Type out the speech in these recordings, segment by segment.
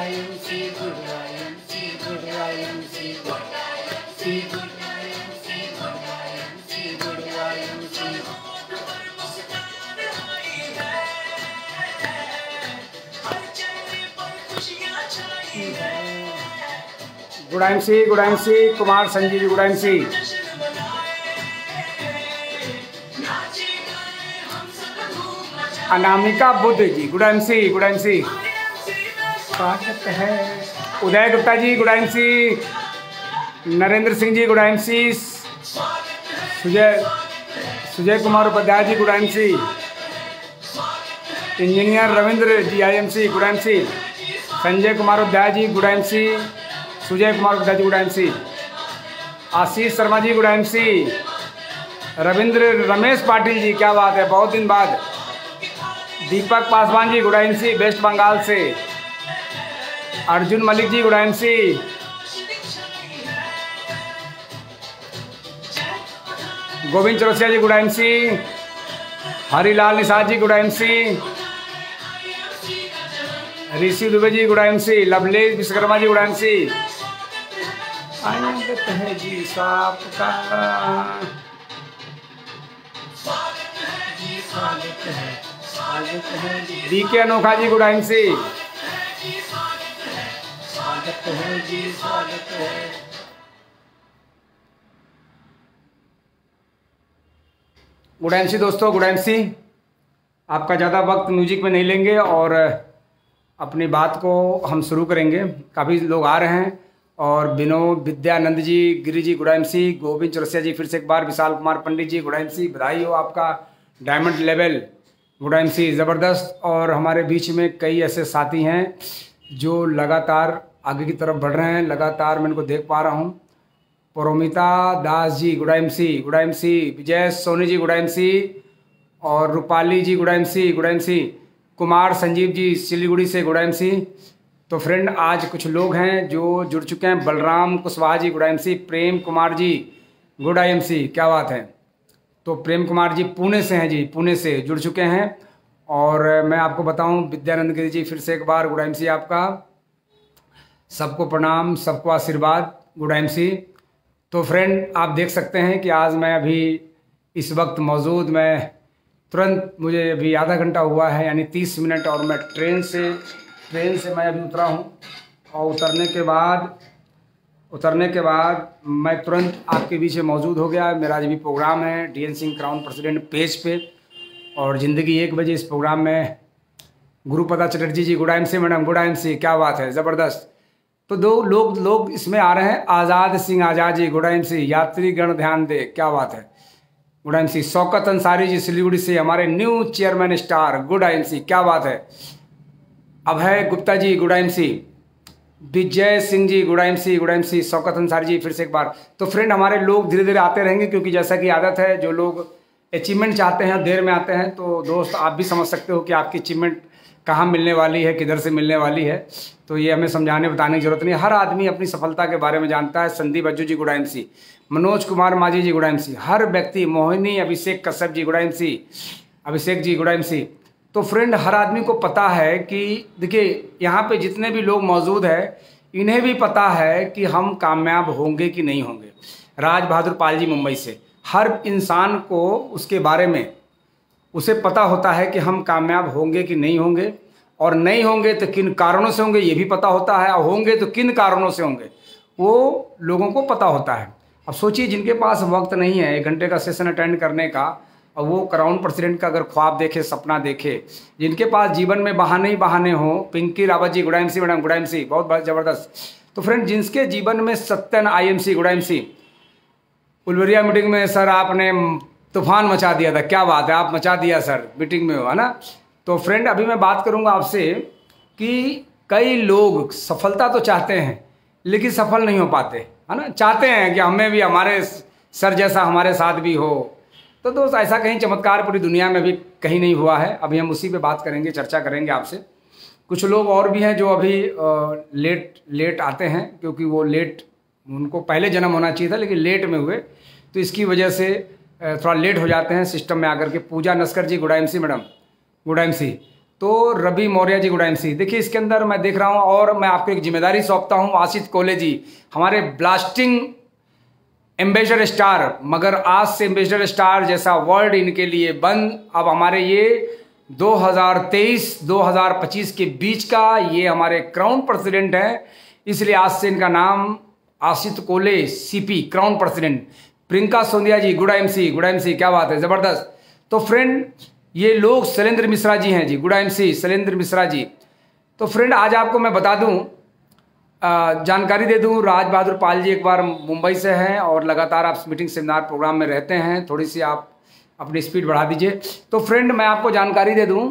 lion, see Singh good Singh Kumar Sanjeev ji I'm Singh Anamika Buddh ji good I'm Singh good Singh स्वागत है। Uday Gupta ji, good C. Narendra Singh ji, good C. Sujay Sujay Kumar Upadhyay ji, good C. Engineer Ravindra ji I M C, good C. Sanjay Kumar Upadhyay ji, good C. Sujay Kumar Upadhyay ji, good C. Ashish Sharma ji, good C. Ravindra Ramesh Patil ji, क्या बात है, बहुत दिन बाद। Deepak Paswan ji, good C, West Bengal से। Arjun Malik ji, good M C. Govind Chaurasia ji, good M C. Harilal Nishad ji, good M C. Rishi Dubey ji, good M C. Lovelesh Vishwakarma ji, good M C. है D के अनोखा जी, good M सी। स्वागत है, जी स्वागत है। Good M C दोस्तों, good M सी। आपका ज़्यादा वक्त म्यूज़िक में नहीं लेंगे और अपनी बात को हम शुरू करेंगे। काफ़ी लोग आ रहे हैं और Vinod Vidyanand ji, Giri ji, good M C, Govind Chaurasia ji, फिर से एक बार Vishal Kumar Pandit ji, good M C, बधाई हो आपका। Diamond level, good M C, ज़बरदस्त। और हमारे बीच में कई ऐसे साथी हैं जो लगातार आगे की तरफ़ बढ़ रहे हैं। लगातार मैं इनको देख पा रहा हूँ। Paromita Das ji, good M C good M C Vijay Soni ji, good M C और Rupali ji, good M C good M C Kumar Sanjeev ji, Siliguri से गुड एम सी तो फ्रेंड, आज कुछ लोग हैं जो जुड़ चुके हैं। Balram Kushwaha ji, good M C Prem Kumar ji, good M C क्या बात है। तो प्रेम कुमार जी पुणे से हैं जी, पुणे से जुड़ चुके हैं। और मैं आपको बताऊँ, विद्यानंद गिरी जी फिर से एक बार, गुड एम सी आपका। सबको प्रणाम, सबको आशीर्वाद, गुड एम सी। तो फ्रेंड आप देख सकते हैं कि आज मैं अभी इस वक्त मौजूद, मैं तुरंत मुझे अभी आधा घंटा हुआ है, यानी तीस मिनट और मैं ट्रेन से ट्रेन से मैं अभी उतरा हूँ। और उतरने के बाद, उतरने के बाद मैं तुरंत आपके बीच में मौजूद हो गया। मेरा आज भी प्रोग्राम है D N Singh crown president page पे। और ज़िंदगी एक बजे इस प्रोग्राम में Gurupada Chatterjee ji, good M C madam, good M C, क्या बात है, ज़बरदस्त। तो दो लोग लोग इसमें आ रहे हैं, Azad Singh Azad ji good M C यात्री गण ध्यान दे, क्या बात है। Good M C Shaukat Ansari ji Siliguri से हमारे new chairman star good M C क्या बात है। Abhay Gupta ji good M C Vijay Singh ji good M C good M C Shaukat Ansari ji, फिर से एक बार। तो friend हमारे लोग धीरे धीरे आते रहेंगे, क्योंकि जैसा कि आदत है, जो लोग अचीवमेंट चाहते हैं, देर में आते हैं तो दोस्त, आप भी समझ सकते हो कि आपकी अचीवमेंट कहाँ मिलने वाली है, किधर से मिलने वाली है तो ये हमें समझाने, बताने की ज़रूरत नहीं। हर आदमी अपनी सफलता के बारे में जानता है। Sandeep Ajju ji good M C Manoj Kumar Majhi ji good M C हर व्यक्ति, Mohini, Abhishek Kashyap ji good M C Abhishek ji good M C तो फ्रेंड हर आदमी को पता है कि, देखिए, यहाँ पे जितने भी लोग मौजूद हैं, इन्हें भी पता है कि हम कामयाब होंगे कि नहीं होंगे। राज बहादुर पाल जी मुंबई से, हर इंसान को उसके बारे में उसे पता होता है कि हम कामयाब होंगे कि नहीं होंगे, और नहीं होंगे तो किन कारणों से होंगे, ये भी पता होता है, और होंगे तो किन कारणों से होंगे, वो लोगों को पता होता है। अब सोचिए, जिनके पास वक्त नहीं है, एक घंटे का सेशन अटेंड करने का, और वो क्राउन प्रेसिडेंट का अगर ख्वाब देखे, सपना देखे, जिनके पास जीवन में बहाने ही बहाने हो, Pinky Rawat ji good M C madam good M C बहुत बहुत ज़बरदस्त। तो फ्रेंड जिनके जीवन में Satyan I M C good M C उलवरिया meeting में सर आपने तूफ़ान मचा दिया था, क्या बात है, आप मचा दिया, सर मीटिंग में हो, है ना? तो फ्रेंड अभी मैं बात करूँगा आपसे कि कई लोग सफलता तो चाहते हैं, लेकिन सफल नहीं हो पाते, है ना? चाहते हैं कि हमें भी, हमारे सर जैसा, हमारे साथ भी हो। तो दोस्त, ऐसा कहीं चमत्कार पूरी दुनिया में भी कहीं नहीं हुआ है। अभी हम उसी पे बात करेंगे, चर्चा करेंगे आपसे। कुछ लोग और भी हैं जो अभी लेट लेट आते हैं, क्योंकि वो लेट उनको पहले जन्म होना चाहिए था, लेकिन लेट में हुए। तो इसकी वजह से थोड़ा लेट हो जाते हैं सिस्टम में आकर के। Puja Naskar ji good M C madam good M C तो रवि मौर्य जी गुड सी देखिए, इसके अंदर मैं देख रहा हूँ और मैं आपको एक ज़िम्मेदारी सौंपता हूँ आशित कोले जी। हमारे ब्लास्टिंग एम्बेसडर स्टार मगर आज से एम्बेसडर स्टार जैसा वर्ल्ड इनके लिए बंद। अब हमारे ये 2023-2025 के बीच का ये हमारे क्राउन प्रेसिडेंट हैं। इसलिए आज से इनका नाम Ashit Kole CP crown president Priyanka Sondiya ji, good MC good MC क्या बात है, ज़बरदस्त। तो फ्रेंड ये लोग शैलेंद्र मिश्रा जी हैं जी, गुड एमसी शैलेंद्र मिश्रा जी। तो फ्रेंड आज आपको मैं बता दूँ जानकारी दे दूँ, राज बहादुर पाल जी एक बार मुंबई से हैं और लगातार आप मीटिंग सेमिनार प्रोग्राम में रहते हैं, थोड़ी सी आप अपनी स्पीड बढ़ा दीजिए। तो फ्रेंड मैं आपको जानकारी दे दूँ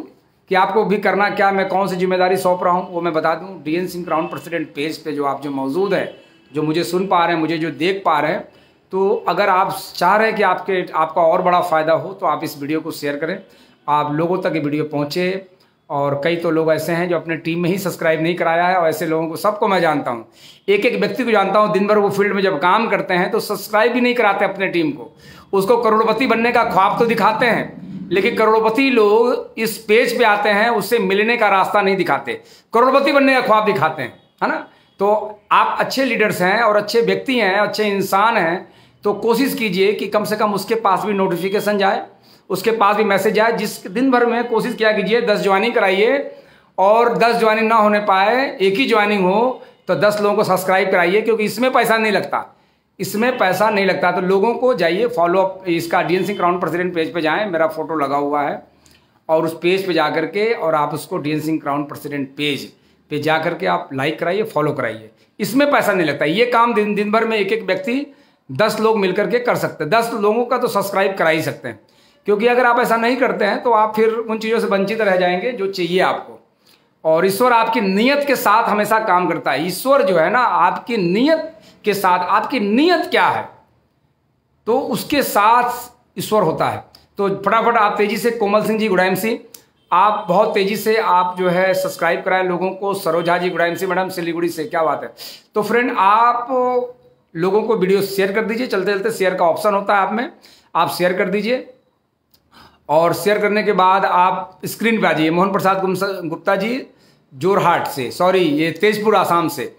कि आपको भी करना क्या, मैं कौन सी ज़िम्मेदारी सौंप रहा हूँ, वो मैं बता दूँ। D N Singh crown president page पे जो आप जो मौजूद है, जो मुझे सुन पा रहे हैं, मुझे जो देख पा रहे हैं तो अगर आप चाह रहे हैं कि आपके, आपका और बड़ा फ़ायदा हो तो आप इस वीडियो को शेयर करें। आप लोगों तक ये वीडियो पहुँचे और कई तो लोग ऐसे हैं जो अपने टीम में ही सब्सक्राइब नहीं कराया है और ऐसे लोगों को, सबको मैं जानता हूँ। एक एक व्यक्ति को जानता हूँ, दिन भर वो फ़ील्ड में जब काम करते हैं तो सब्सक्राइब भी नहीं कराते अपने टीम को। उसको करोड़पति बनने का ख्वाब तो दिखाते हैं, लेकिन करोड़पति लोग इस पेज पे आते हैं, उससे मिलने का रास्ता नहीं दिखाते। करोड़पति बनने का ख्वाब दिखाते हैं, है ना? तो आप अच्छे लीडर्स हैं और अच्छे व्यक्ति हैं, अच्छे इंसान हैं तो कोशिश कीजिए कि कम से कम उसके पास भी नोटिफिकेशन जाए, उसके पास भी मैसेज आए जिस दिन भर में कोशिश किया कीजिए, दस ज्वाइनिंग कराइए और दस ज्वाइनिंग ना होने पाए, एक ही ज्वाइनिंग हो तो दस लोगों को सब्सक्राइब कराइए, क्योंकि इसमें पैसा नहीं लगता। इसमें पैसा नहीं लगता तो लोगों को जाइए फॉलो अप इसका D N Singh crown president page पे जाएँ, मेरा फ़ोटो लगा हुआ है, और उस पेज पे जा करके और आप उसको D N Singh crown president page पे जा करके आप लाइक कराइए फॉलो कराइए। इसमें पैसा नहीं लगता। ये काम दिन दिन भर में एक एक व्यक्ति दस लोग मिलकर के कर सकते हैं। दस लोगों का तो सब्सक्राइब करा ही सकते हैं। क्योंकि अगर आप ऐसा नहीं करते हैं तो आप फिर उन चीज़ों से वंचित रह जाएँगे जो चाहिए आपको। और ईश्वर आपकी नीयत के साथ हमेशा काम करता है। ईश्वर जो है ना, आपकी नीयत के साथ, आपकी नीयत क्या है? तो उसके साथ ईश्वर होता है। तो फटाफट आप तेज़ी से, कोमल सिंह जी गुड़ाइम सिंह, आप बहुत तेज़ी से आप जो है सब्सक्राइब कराएँ लोगों को। Saroja ji good M Singh, madam, Siliguri से, क्या बात है? तो फ्रेंड आप लोगों को वीडियो शेयर कर दीजिए। चलते चलते शेयर का ऑप्शन होता है आप में। आप शेयर कर दीजिए। और शेयर करने के बाद आप स्क्रीन पे आ जाइए। मोहन प्रसाद गुप्ता जी, जोरहाट से। सॉरी, ये तेजपुर आसाम से।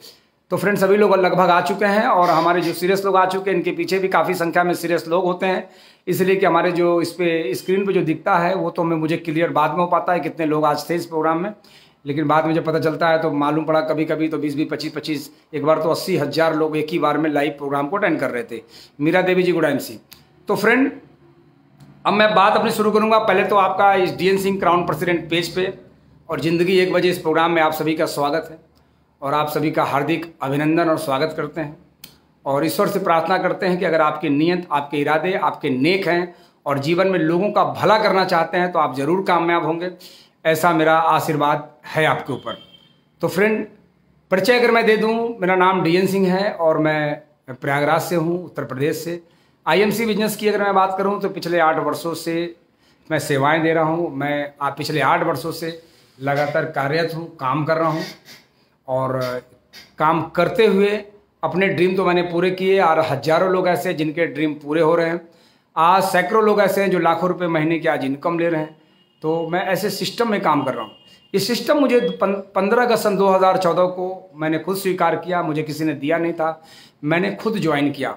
तो फ्रेंड सभी लोग लगभग आ चुके हैं और हमारे जो सीरियस लोग आ चुके हैं, इनके पीछे भी काफ़ी संख्या में सीरियस लोग होते हैं। इसलिए कि हमारे जो इस पर स्क्रीन पे जो दिखता है, वो तो हमें मुझे क्लियर बाद में हो पाता है कितने लोग आज थे इस प्रोग्राम में। लेकिन बाद में जब पता चलता है तो मालूम पड़ा कभी कभी तो बीस बीस, पच्चीस पच्चीस, एक बार तो अस्सी हज़ार लोग एक ही बार में लाइव प्रोग्राम को अटेंड कर रहे थे। मीरा देवी जी, गुड एमसी तो फ्रेंड अब मैं बात अपनी शुरू करूँगा। पहले तो आपका इस D Singh crown president page पे, और ज़िंदगी एक बजे इस प्रोग्राम में आप सभी का स्वागत है, और आप सभी का हार्दिक अभिनंदन और स्वागत करते हैं। और ईश्वर से प्रार्थना करते हैं कि अगर आपकी नीयत, आपके इरादे, आपके नेक हैं, और जीवन में लोगों का भला करना चाहते हैं तो आप ज़रूर कामयाब होंगे। ऐसा मेरा आशीर्वाद है आपके ऊपर। तो फ्रेंड परिचय अगर मैं दे दूँ, मेरा नाम डीएन सिंह है और मैं प्रयागराज से हूँ, उत्तर प्रदेश से। आईएमसी बिज़नेस की अगर मैं बात करूँ तो पिछले आठ वर्षों से मैं सेवाएँ दे रहा हूँ। मैं आप पिछले आठ वर्षों से लगातार कार्यरत हूँ, काम कर रहा हूँ और काम करते हुए अपने ड्रीम तो मैंने पूरे किए और हज़ारों लोग ऐसे हैं जिनके ड्रीम पूरे हो रहे हैं। आज सैकड़ों लोग ऐसे हैं जो लाखों रुपए महीने की आज इनकम ले रहे हैं। तो मैं ऐसे सिस्टम में काम कर रहा हूँ। ये सिस्टम मुझे पंद्रह अगस्त सन 2014 को मैंने खुद स्वीकार किया, मुझे किसी ने दिया नहीं था। मैंने खुद ज्वाइन किया।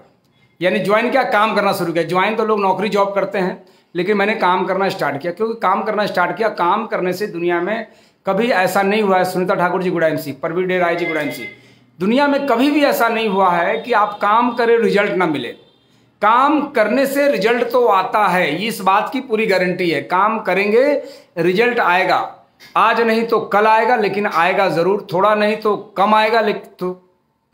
यानी ज्वाइन किया? काम करना शुरू किया। ज्वाइन तो लोग नौकरी जॉब करते हैं, लेकिन मैंने काम करना स्टार्ट किया। क्योंकि काम करना स्टार्ट किया, काम करने से दुनिया में कभी ऐसा नहीं हुआ है। Sunita Thakur ji good M C Parveer De Rai ji good M C दुनिया में कभी भी ऐसा नहीं हुआ है कि आप काम करें रिज़ल्ट ना मिले। काम करने से रिज़ल्ट तो आता है, इस बात की पूरी गारंटी है। काम करेंगे, रिज़ल्ट आएगा। आज नहीं तो कल आएगा, लेकिन आएगा ज़रूर। थोड़ा नहीं तो कम आएगा लेकिन तो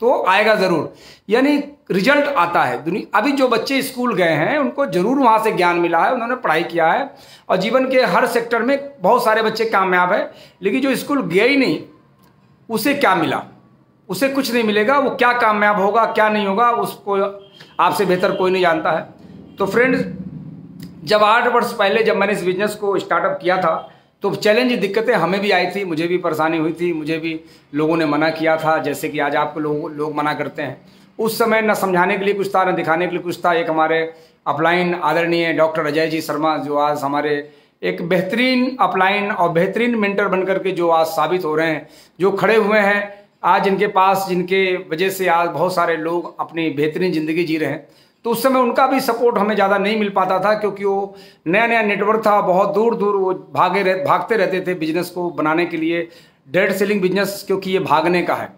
तो आएगा ज़रूर। यानी रिज़ल्ट आता है। दुनिया, अभी जो बच्चे स्कूल गए हैं, उनको ज़रूर वहाँ से ज्ञान मिला है, उन्होंने पढ़ाई किया है। और जीवन के हर सेक्टर में बहुत सारे बच्चे कामयाब है, लेकिन जो स्कूल गए ही नहीं, उसे क्या मिला? उसे कुछ नहीं मिलेगा, वो क्या कामयाब होगा, क्या नहीं होगा, उसको आपसे बेहतर कोई नहीं जानता है। तो फ्रेंड्स जब आठ वर्ष पहले जब मैंने इस बिज़नेस को स्टार्टअप किया था तो चैलेंज दिक्कतें हमें भी आई थी, मुझे भी परेशानी हुई थी, मुझे भी लोगों ने मना किया था, जैसे कि आज आपको लोग लोग मना करते हैं। उस समय न समझाने के लिए कुछ था, न दिखाने के लिए कुछ था। एक हमारे अपलाइन आदरणीय डॉक्टर अजय जी शर्मा, जो आज हमारे एक बेहतरीन अपलाइन और बेहतरीन मेंटर बनकर के जो आज साबित हो रहे हैं, जो खड़े हुए हैं आज इनके पास, जिनके वजह से आज बहुत सारे लोग अपनी बेहतरीन ज़िंदगी जी रहे हैं तो उस समय उनका भी सपोर्ट हमें ज़्यादा नहीं मिल पाता था, क्योंकि वो नया नया नेटवर्क था, बहुत दूर दूर वो भागे रह, भागते रहते थे बिज़नेस को बनाने के लिए डेड सेलिंग बिज़नेस क्योंकि ये भागने का है।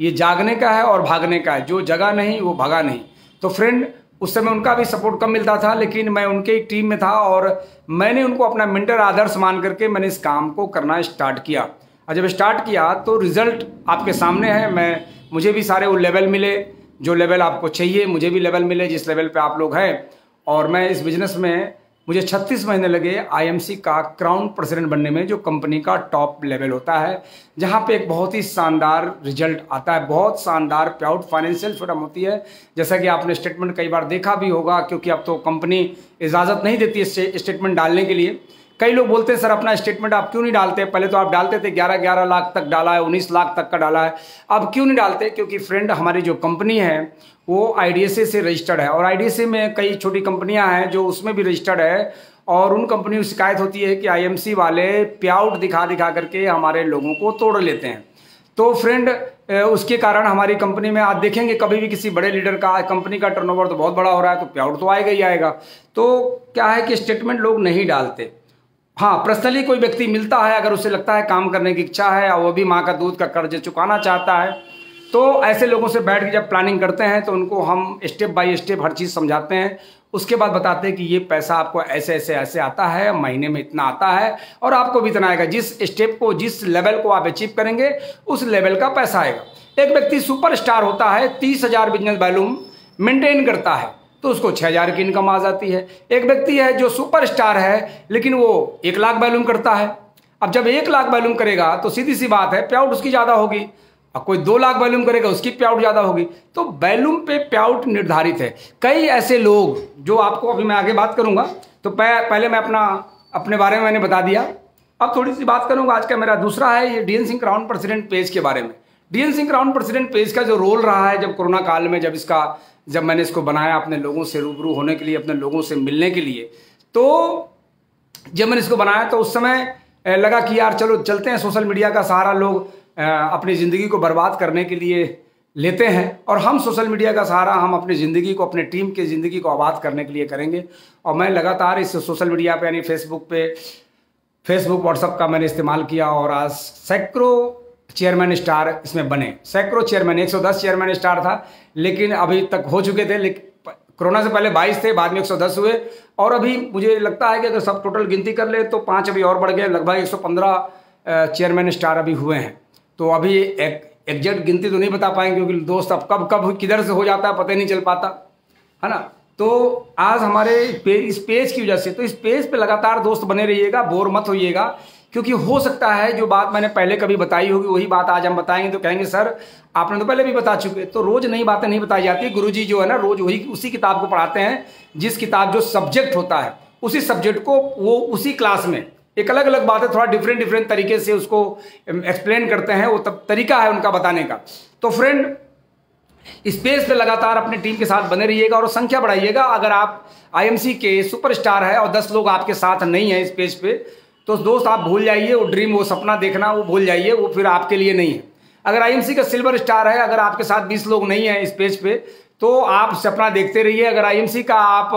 ये जागने का है और भागने का है। जो जगह नहीं, वो भगा नहीं। तो फ्रेंड उस समय उनका भी सपोर्ट कम मिलता था, लेकिन मैं उनके एक टीम में था और मैंने उनको अपना मेंटर आदर्श मान करके मैंने इस काम को करना स्टार्ट किया। और जब स्टार्ट किया तो रिज़ल्ट आपके सामने है। मैं, मुझे भी सारे वो लेवल मिले, जो लेवल आपको चाहिए, मुझे भी लेवल मिले, जिस लेवल पे आप लोग हैं। और मैं इस बिज़नेस में, मुझे 36 महीने लगे आईएमसी का क्राउन प्रेसिडेंट बनने में, जो कंपनी का टॉप लेवल होता है, जहाँ पे एक बहुत ही शानदार रिज़ल्ट आता है। बहुत शानदार पे आउट फाइनेंशियल फ्रीडम होती है। जैसा कि आपने स्टेटमेंट कई बार देखा भी होगा, क्योंकि अब तो कंपनी इजाज़त नहीं देती स्टेटमेंट डालने के लिए। कई लोग बोलते हैं, सर, अपना स्टेटमेंट आप क्यों नहीं डालते? पहले तो आप डालते थे 11 11 लाख तक डाला है 19 लाख तक का डाला है। अब क्यों नहीं डालते? क्योंकि फ्रेंड हमारी जो कंपनी है, वो आई से रजिस्टर्ड है। और आई में कई छोटी कंपनियाँ हैं जो उसमें भी रजिस्टर्ड है। और उन कंपनियों की शिकायत होती है कि आईएमसी वाले पे आउट दिखा दिखा करके हमारे लोगों को तोड़ लेते हैं। तो फ्रेंड उसके कारण हमारी कंपनी में, आप देखेंगे, कभी भी किसी बड़े लीडर का कंपनी का टर्नओवर तो बहुत बड़ा हो रहा है तो पे आउट तो आएगा ही आएगा। तो क्या है कि स्टेटमेंट लोग नहीं डालते। हाँ पर्सनली कोई व्यक्ति मिलता है, अगर उसे लगता है काम करने की इच्छा है और वो भी माँ का दूध का कर्ज चुकाना चाहता है तो ऐसे लोगों से बैठ के जब प्लानिंग करते हैं तो उनको हम स्टेप बाय स्टेप हर चीज़ समझाते हैं। उसके बाद बताते हैं कि ये पैसा आपको ऐसे ऐसे ऐसे आता है, महीने में इतना आता है और आपको भी इतना आएगा। जिस स्टेप को, जिस लेवल को आप अचीव करेंगे, उस लेवल का पैसा आएगा। एक व्यक्ति सुपर होता है, तीस हज़ार बिज़नेस वैल्यूम मेंटेन करता है। तो उसको छह हज़ार की इनकम आ जाती है। एक व्यक्ति है जो सुपर स्टार है, लेकिन वो एक लाख बैलूम करता है। अब जब एक लाख बैलूम करेगा तो सीधी सी बात है प्याउट उसकी ज़्यादा होगी। अब कोई दो लाख बैलूम करेगा, उसकी प्याउट ज़्यादा होगी। तो बैलूम पे प्याउट निर्धारित है। कई ऐसे लोग, जो आपको अभी मैं आगे बात करूँगा तो पहले मैं अपना, अपने बारे में मैंने बता दिया। अब थोड़ी सी बात करूँगा, आज का मेरा दूसरा है ये DN Singh crown president page के बारे में। DN Singh crown president page का जो रोल रहा है, जब कोरोना काल में, जब इसका जब मैंने इसको बनाया अपने लोगों से रूबरू होने के लिए, अपने लोगों से मिलने के लिए तो जब मैंने इसको बनाया तो उस समय लगा कि यार चलो, चलते हैं सोशल मीडिया का सहारा लोग अपनी ज़िंदगी को बर्बाद करने के लिए लेते हैं और हम सोशल मीडिया का सहारा, हम अपनी ज़िंदगी को, अपने टीम की ज़िंदगी को आबाद करने के लिए करेंगे। और मैं लगातार इस सोशल मीडिया पे, यानी फेसबुक पे, फेसबुक व्हाट्सअप का मैंने इस्तेमाल किया और आज सैकड़ों चेयरमैन स्टार इसमें बने। सैकड़ों चेयरमैन 110 चेयरमैन स्टार था लेकिन अभी तक हो चुके थे लेकिन कोरोना से पहले 22 थे बाद में 110 हुए। और अभी मुझे लगता है कि अगर सब टोटल गिनती कर ले तो पाँच अभी और बढ़ गए लगभग 115 चेयरमैन स्टार अभी हुए हैं। तो अभी एक एग्जैक्ट गिनती तो नहीं बता पाएँगे क्योंकि दोस्त अब कब कब किधर से हो जाता है पता नहीं चल पाता है ना? तो आज हमारे पे, इस पेज की वजह से तो इस पेज पे लगातार दोस्त बने रहिएगा बोर मत होइएगा। क्योंकि हो सकता है जो बात मैंने पहले कभी बताई होगी, वही बात आज हम बताएँगे तो कहेंगे, सर, आपने तो पहले भी बता चुके तो रोज नई बातें नहीं बताई जाती। गुरुजी जो है ना, रोज वही, उसी किताब को पढ़ाते हैं, जिस किताब जो सब्जेक्ट होता है, उसी सब्जेक्ट को वो उसी क्लास में, एक अलग अलग बात है थोड़ा डिफरेंट डिफरेंट तरीके से उसको एक्सप्लेन करते हैं, वो तब, तरीका है उनका बताने का। तो फ्रेंड स्पेस पे लगातार अपनी टीम के साथ बने रहिएगा और संख्या बढ़ाइएगा। अगर आप आईएमसी के सुपरस्टार है और दस लोग आपके साथ नहीं है स्पेस पे तो दोस्त आप भूल जाइए, वो ड्रीम वो सपना देखना, वो भूल जाइए, वो फिर आपके लिए नहीं है। अगर आईएमसी का सिल्वर स्टार है, अगर आपके साथ बीस लोग नहीं है इस पेज पे तो आप सपना देखते रहिए। अगर आईएमसी का आप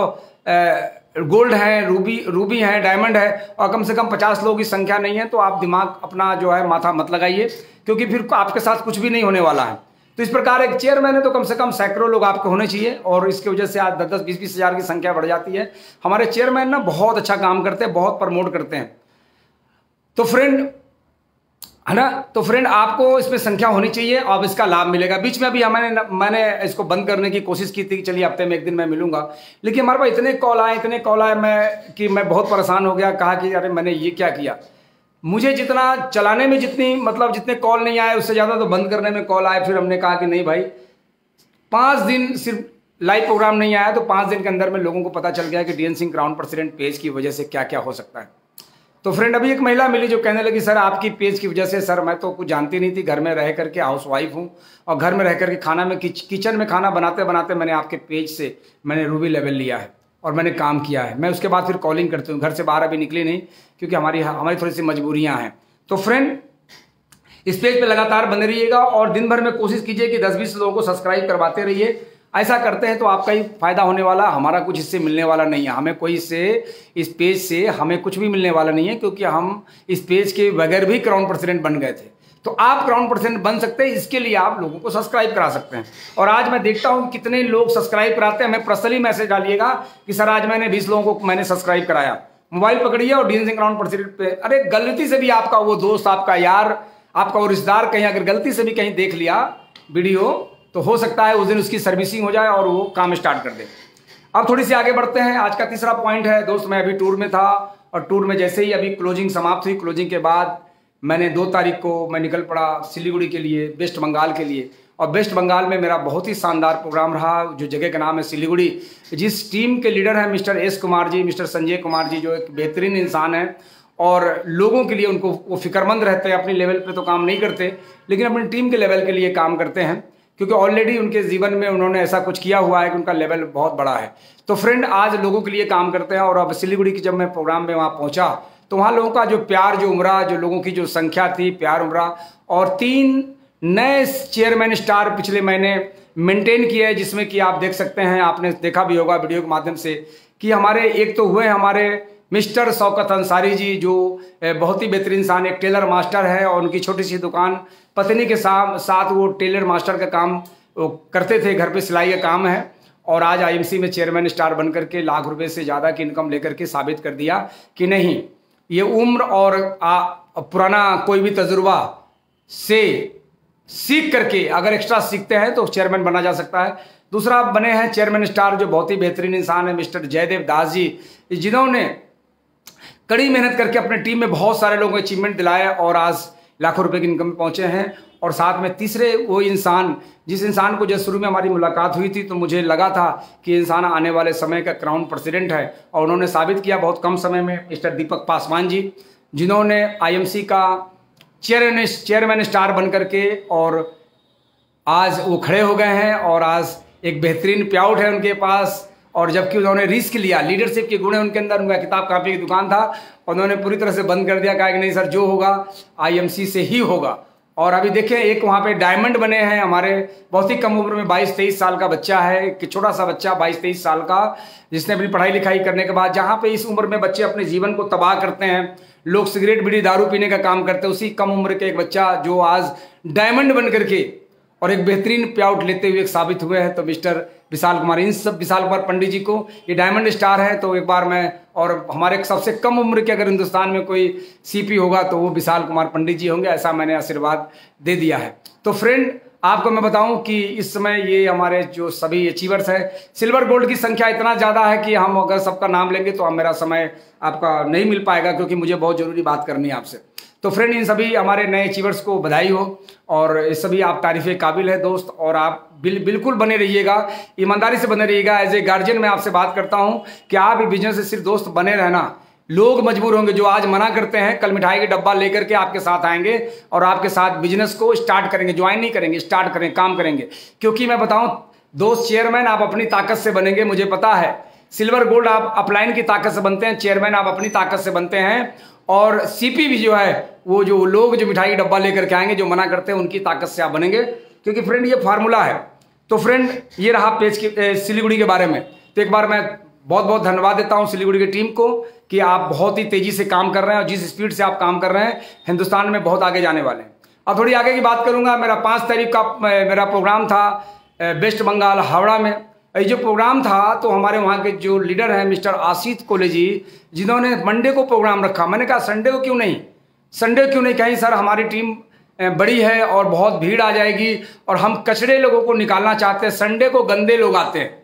गोल्ड है रूबी रूबी है डायमंड है, और कम से कम पचास लोगों की संख्या नहीं है तो आप दिमाग अपना जो है, माथा मत लगाइए, क्योंकि फिर आपके साथ कुछ भी नहीं होने वाला है। तो इस प्रकार एक चेयरमैन है तो कम से कम सैकड़ों लोग आपके होने चाहिए, और इसकी वजह से आज दस दस बीस बीस हज़ार की संख्या बढ़ जाती है। हमारे चेयरमैन ना बहुत अच्छा काम करते हैं, बहुत प्रमोट करते हैं। तो फ्रेंड है ना? तो फ्रेंड आपको इसमें संख्या होनी चाहिए, अब इसका लाभ मिलेगा। बीच में अभी हमारे मैंने इसको बंद करने की कोशिश की थी कि चलिए हफ़्ते में एक दिन मैं मिलूँगा। लेकिन हमारे पास इतने कॉल आए, इतने कॉल आए मैं कि मैं बहुत परेशान हो गया, कहा कि अरे मैंने ये क्या किया? मुझे जितना चलाने में जितनी मतलब जितने कॉल नहीं आए, उससे ज़्यादा तो बंद करने में कॉल आए। फिर हमने कहा कि नहीं भाई, पाँच दिन सिर्फ़ लाइव प्रोग्राम नहीं आया तो पाँच दिन के अंदर में लोगों को पता चल गया कि DN Singh crown president page की वजह से क्या क्या हो सकता है। तो फ्रेंड अभी एक महिला मिली जो कहने लगी सर आपकी पेज की वजह से सर मैं तो कुछ जानती नहीं थी घर में रह करके हाउस वाइफ हूँ और घर में रह करके खाना में किच, किचन में खाना बनाते बनाते मैंने आपके पेज से मैंने रूबी लेवल लिया है और मैंने काम किया है। मैं उसके बाद फिर कॉलिंग करती हूँ घर से बाहर अभी निकली नहीं क्योंकि हमारी हमारी थोड़ी सी मजबूरियाँ हैं। तो फ्रेंड इस पेज पे लगातार बने रहिएगा और दिन भर में कोशिश कीजिए कि 10-20 लोगों को सब्सक्राइब करवाते रहिए। ऐसा करते हैं तो आपका ही फ़ायदा होने वाला, हमारा कुछ इससे मिलने वाला नहीं है। हमें कोई इससे, इस पेज से हमें कुछ भी मिलने वाला नहीं है, क्योंकि हम इस पेज के बगैर भी क्राउन प्रेसिडेंट बन गए थे। तो आप क्राउन प्रेसिडेंट बन सकते हैं, इसके लिए आप लोगों को सब्सक्राइब करा सकते हैं। और आज मैं देखता हूँ कितने लोग सब्सक्राइब कराते हैं। हमें पर्सनली मैसेज डालिएगा कि, सर, आज मैंने बीस लोगों को मैंने सब्सक्राइब कराया। मोबाइल पकड़िए और डीन सिंह क्राउन प्रेसिडेंट पे। अरे, गलती से भी आपका वो दोस्त, आपका यार, आपका वो रिश्तेदार कहीं अगर गलती से भी कहीं देख लिया वीडियो तो हो सकता है उस दिन उसकी सर्विसिंग हो जाए और वो काम स्टार्ट कर दे। अब थोड़ी सी आगे बढ़ते हैं। आज का तीसरा पॉइंट है, दोस्त, मैं अभी टूर में था और टूर में जैसे ही अभी क्लोजिंग समाप्त हुई क्लोजिंग के बाद मैंने दो तारीख को मैं निकल पड़ा सिलीगुड़ी के लिए वेस्ट बंगाल के लिए। और वेस्ट बंगाल में मेरा बहुत ही शानदार प्रोग्राम रहा, जो जगह का नाम है सिलीगुड़ी। जिस टीम के लीडर हैं mister S Kumar ji, mister Sanjay Kumar ji, जो एक बेहतरीन इंसान है और लोगों के लिए उनको वो फिक्रमंद रहते हैं, अपने लेवल पे तो काम नहीं करते, लेकिन अपनी टीम के लेवल के लिए काम करते हैं। क्योंकि ऑलरेडी उनके जीवन में उन्होंने ऐसा कुछ किया हुआ है कि उनका लेवल बहुत बड़ा है। तो फ्रेंड आज लोगों के लिए काम करते हैं और अब सिलीगुड़ी की जब मैं प्रोग्राम में वहाँ पहुँचा तो वहाँ लोगों का जो प्यार, जो उमरा, जो लोगों की जो संख्या थी, प्यार, उमरा, और तीन नए चेयरमैन स्टार पिछले महीने मेंटेन किए हैं, जिसमें कि आप देख सकते हैं, आपने देखा भी होगा वीडियो के माध्यम से कि हमारे, एक तो हुए हमारे मिस्टर शौकत अंसारी जी जो बहुत ही बेहतरीन इंसान एक टेलर मास्टर है और उनकी छोटी सी दुकान पत्नी के साथ साथ वो टेलर मास्टर का काम करते थे घर पे सिलाई का काम है और आज आईएमसी में चेयरमैन स्टार बन करके लाख रुपए से ज़्यादा की इनकम लेकर के साबित कर दिया कि नहीं ये उम्र और आ, पुराना कोई भी तजुर्बा से सीख करके अगर एक्स्ट्रा सीखते हैं तो चेयरमैन बना जा सकता है। दूसरा बने हैं चेयरमैन स्टार जो बहुत ही बेहतरीन इंसान है मिस्टर जयदेव दास जी जिन्होंने कड़ी मेहनत करके अपने टीम में बहुत सारे लोगों को अचीवमेंट दिलाया और आज लाखों रुपए की इनकम में पहुँचे हैं। और साथ में तीसरे वो इंसान, जिस इंसान को जब शुरू में हमारी मुलाकात हुई थी तो मुझे लगा था कि इंसान आने वाले समय का क्राउन प्रेसिडेंट है। और उन्होंने साबित किया बहुत कम समय में, मिस्टर दीपक पासवान जी, जिन्होंने आईएमसी का चेयरमैन चेयरमैन स्टार बन करके और आज वो खड़े हो गए हैं और आज एक बेहतरीन प्याउट है उनके पास। और जबकि उन्होंने रिस्क लिया। लीडरशिप के गुण उनके अंदर। उनका किताब कापी की दुकान था और उन्होंने पूरी तरह से बंद कर दिया। कहा कि नहीं सर, जो होगा आईएमसी से ही होगा। और अभी देखें एक वहाँ पे डायमंड बने हैं हमारे। बहुत ही कम उम्र में 22-23 साल का बच्चा है। कि छोटा सा बच्चा 22-23 साल का, जिसने अपनी पढ़ाई लिखाई करने के बाद, जहाँ पे इस उम्र में बच्चे अपने जीवन को तबाह करते हैं, लोग सिगरेट बीड़ी, दारू पीने का काम करते हैं, उसी कम उम्र के एक बच्चा जो आज डायमंड बन करके और एक बेहतरीन प्याउट लेते हुए साबित हुए हैं। तो मिस्टर विशाल कुमार, इन सब विशाल कुमार पंडित जी को, ये डायमंड स्टार है तो एक बार मैं, और हमारे सबसे कम उम्र के अगर हिंदुस्तान में कोई सीपी होगा तो वो विशाल कुमार पंडित जी होंगे, ऐसा मैंने आशीर्वाद दे दिया है। तो फ्रेंड आपको मैं बताऊँ कि इस समय ये हमारे जो सभी अचीवर्स हैं सिल्वर गोल्ड की संख्या इतना ज़्यादा है कि हम अगर सबका नाम लेंगे तो हम मेरा समय आपका नहीं मिल पाएगा क्योंकि मुझे बहुत ज़रूरी बात करनी है आपसे। तो फ्रेंड इन सभी हमारे नए अचीवर्स को बधाई हो और ये सभी आप तारीफ़ काबिल है दोस्त और आप बिल, बिल्कुल बने रहिएगा ईमानदारी से बने रहिएगा। एज ए गार्जियन मैं आपसे बात करता हूँ कि आप बिज़नेस से सिर्फ़ दोस्त बने रहना। लोग मजबूर होंगे जो आज मना करते हैं, कल मिठाई के डब्बा लेकर के आपके साथ आएँगे और आपके साथ बिज़नेस को स्टार्ट करेंगे ज्वाइन नहीं करेंगे स्टार्ट करेंगे काम करेंगे। क्योंकि मैं बताऊँ, दोस्त चेयरमैन आप अपनी ताकत से बनेंगे, मुझे पता है। सिल्वर गोल्ड आप अपलाइन की ताकत से बनते हैं चेयरमैन आप अपनी ताकत से बनते हैं और सीपी भी जो है, वो जो लोग जो मिठाई डब्बा लेकर के आएँगे, जो मना करते हैं, उनकी ताकत से आप बनेंगे। क्योंकि फ्रेंड ये फार्मूला है। तो फ्रेंड ये रहा पेज की सिलीगुड़ी के बारे में। तो एक बार मैं बहुत बहुत धन्यवाद देता हूँ सिलीगुड़ी की टीम को कि आप बहुत ही तेज़ी से काम कर रहे हैं और जिस स्पीड से आप काम कर रहे हैं, हिंदुस्तान में बहुत आगे जाने वाले हैं। अब थोड़ी आगे की बात करूँगा, मेरा पाँच तारीख का मेरा प्रोग्राम था वेस्ट बंगाल हावड़ा में। ये जो प्रोग्राम था तो हमारे वहाँ के जो लीडर हैं, मिस्टर आशीत कोले जी, जिन्होंने मंडे को प्रोग्राम रखा। मैंने कहा, संडे को क्यों नहीं? संडे क्यों नहीं? कहीं सर, हमारी टीम बड़ी है और बहुत भीड़ आ जाएगी और हम कचड़े लोगों को निकालना चाहते हैं। संडे को गंदे लोग आते हैं।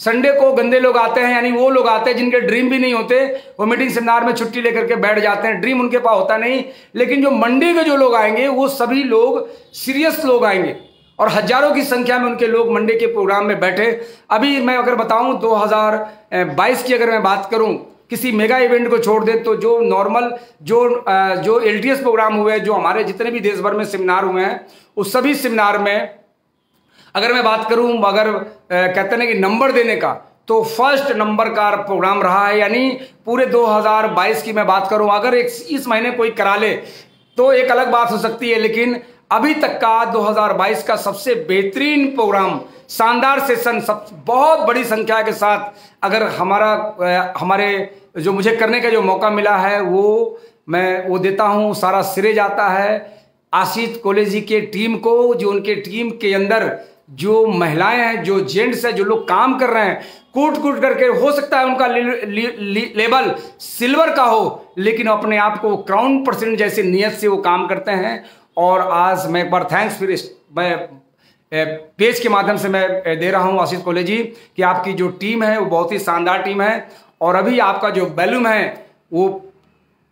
संडे को गंदे लोग आते हैं, यानी वो लोग आते हैं जिनके ड्रीम भी नहीं होते, वो मीटिंग सेमिनार में छुट्टी लेकर के बैठ जाते हैं। ड्रीम उनके पास होता नहीं, लेकिन जो मंडे के जो लोग आएँगे, वो सभी लोग सीरियस लोग आएँगे। और हज़ारों की संख्या में उनके लोग मंडे के प्रोग्राम में बैठे। अभी मैं अगर बताऊँ 2022 की अगर मैं बात करूँ, किसी मेगा इवेंट को छोड़ दे तो जो नॉर्मल जो जो एल प्रोग्राम हुए जो हमारे जितने भी देश भर में सेमिनार हुए हैं, उस सभी सेमिनार में अगर मैं बात करूँ, अगर कहते हैं कि नंबर देने का तो फ़र्स्ट नंबर का प्रोग्राम रहा है, यानी पूरे 2022 की मैं बात करूँ, अगर एक, इस महीने कोई करा ले तो एक अलग बात हो सकती है, लेकिन अभी तक का 2022 का सबसे बेहतरीन प्रोग्राम, शानदार सेशन, सब, बहुत बड़ी संख्या के साथ, अगर हमारा हमारे जो मुझे करने का जो मौका मिला है, वो मैं, वो देता हूँ, सारा सिरे जाता है, आशीष कॉलेज की टीम को, जो उनके टीम के अंदर जो महिलाएँ हैं जो जेंट्स हैं जो लोग काम कर रहे हैं कूट कूट करके हो सकता है उनका ले, ले, ले, लेवल सिल्वर का हो लेकिन अपने आप को क्राउन परसेंट जैसे नियत से वो काम करते हैं। और आज मैं एक बार थैंक्स फिर मैं पेज के माध्यम से मैं दे रहा हूँ आशीष कॉलेज जी कि आपकी जो टीम है वो बहुत ही शानदार टीम है। और अभी आपका जो बैलूम है वो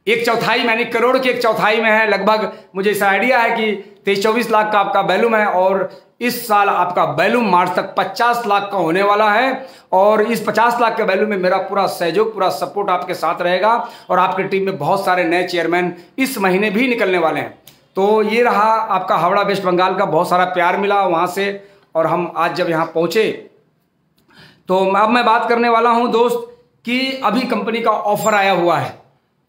एक चौथाई यानी करोड़ की एक चौथाई में है, लगभग मुझे ऐसा आइडिया है कि तेईस चौबीस लाख का आपका बैलूम है, और इस साल आपका बैलूम मार्च तक 50 लाख का होने वाला है, और इस 50 लाख के वैल्यू में मेरा पूरा सहयोग, पूरा सपोर्ट आपके साथ रहेगा, और आपकी टीम में बहुत सारे नए चेयरमैन इस महीने भी निकलने वाले हैं। तो ये रहा आपका हावड़ा वेस्ट बंगाल का बहुत सारा प्यार मिला वहाँ से, और हम आज जब यहाँ पहुँचे तो अब मैं बात करने वाला हूँ दोस्त, कि अभी कंपनी का ऑफ़र आया हुआ है।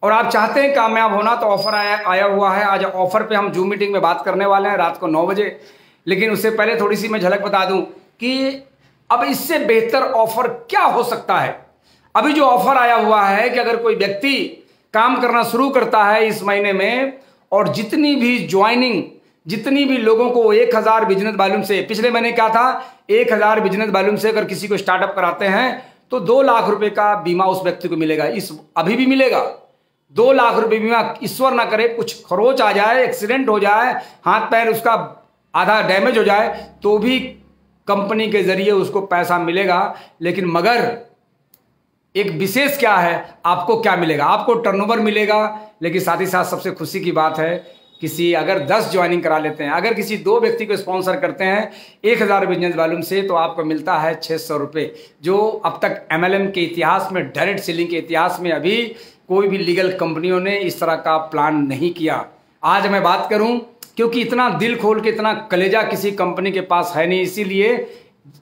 और आप चाहते हैं कामयाब होना तो ऑफ़र आया आया हुआ है। आज ऑफ़र पे हम जूम मीटिंग में बात करने वाले हैं रात को नौ बजे। लेकिन उससे पहले थोड़ी सी मैं झलक बता दूँ कि अब इससे बेहतर ऑफ़र क्या हो सकता है? अभी जो ऑफ़र आया हुआ है कि अगर कोई व्यक्ति काम करना शुरू करता है इस महीने में, और जितनी भी ज्वाइनिंग जितनी भी लोगों को एक हज़ार बिज़नेस वॉल्यूम से, पिछले महीने क्या था? एक हज़ार बिज़नेस वॉल्यूम से अगर किसी को स्टार्टअप कराते हैं तो दो लाख रुपए का बीमा उस व्यक्ति को मिलेगा। इस अभी भी मिलेगा। दो लाख रुपए बीमा ईश्वर ना करे, कुछ खरोच आ जाए, एक्सीडेंट हो जाए, हाथ पैर उसका आधा डैमेज हो जाए तो भी कंपनी के ज़रिए उसको पैसा मिलेगा। लेकिन मगर एक विशेष क्या है, आपको क्या मिलेगा? आपको टर्नओवर मिलेगा। लेकिन साथ ही साथ सबसे खुशी की बात है, किसी अगर 10 ज्वाइनिंग करा लेते हैं, अगर किसी दो व्यक्ति को स्पॉन्सर करते हैं, एक हज़ार बिज़नेस वॉल्यूम से तो आपको मिलता है छः सौ रुपये जो अब तक एमएलएम के इतिहास में डायरेक्ट सेलिंग के इतिहास में अभी कोई भी लीगल कंपनियों ने इस तरह का प्लान नहीं किया। आज मैं बात करूँ, क्योंकि इतना दिल खोल के, इतना कलेजा किसी कंपनी के पास है नहीं, इसीलिए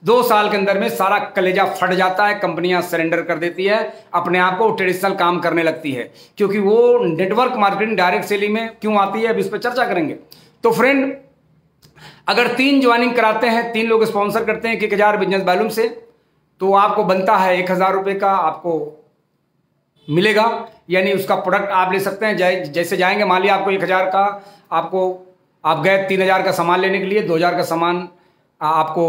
दो साल के अंदर में सारा कलेजा फट जाता है, कंपनियाँ सरेंडर कर देती है, अपने आप को ट्रेडिशनल काम करने लगती है। क्योंकि वो नेटवर्क मार्केटिंग डायरेक्ट सेलिंग में क्यों आती है अब इस पर चर्चा करेंगे। तो फ्रेंड अगर तीन ज्वाइनिंग कराते हैं, तीन लोग स्पॉन्सर करते हैं, एक हज़ार बिज़नेस वैल्यूम से तो आपको बनता है एक हज़ार रुपये का आपको मिलेगा। यानी उसका प्रोडक्ट आप ले सकते हैं जै, जैसे जाएँगे मान लिया आपको एक हज़ार का आपको आप गए तीन हज़ार का सामान लेने के लिए दो हज़ार का सामान आपको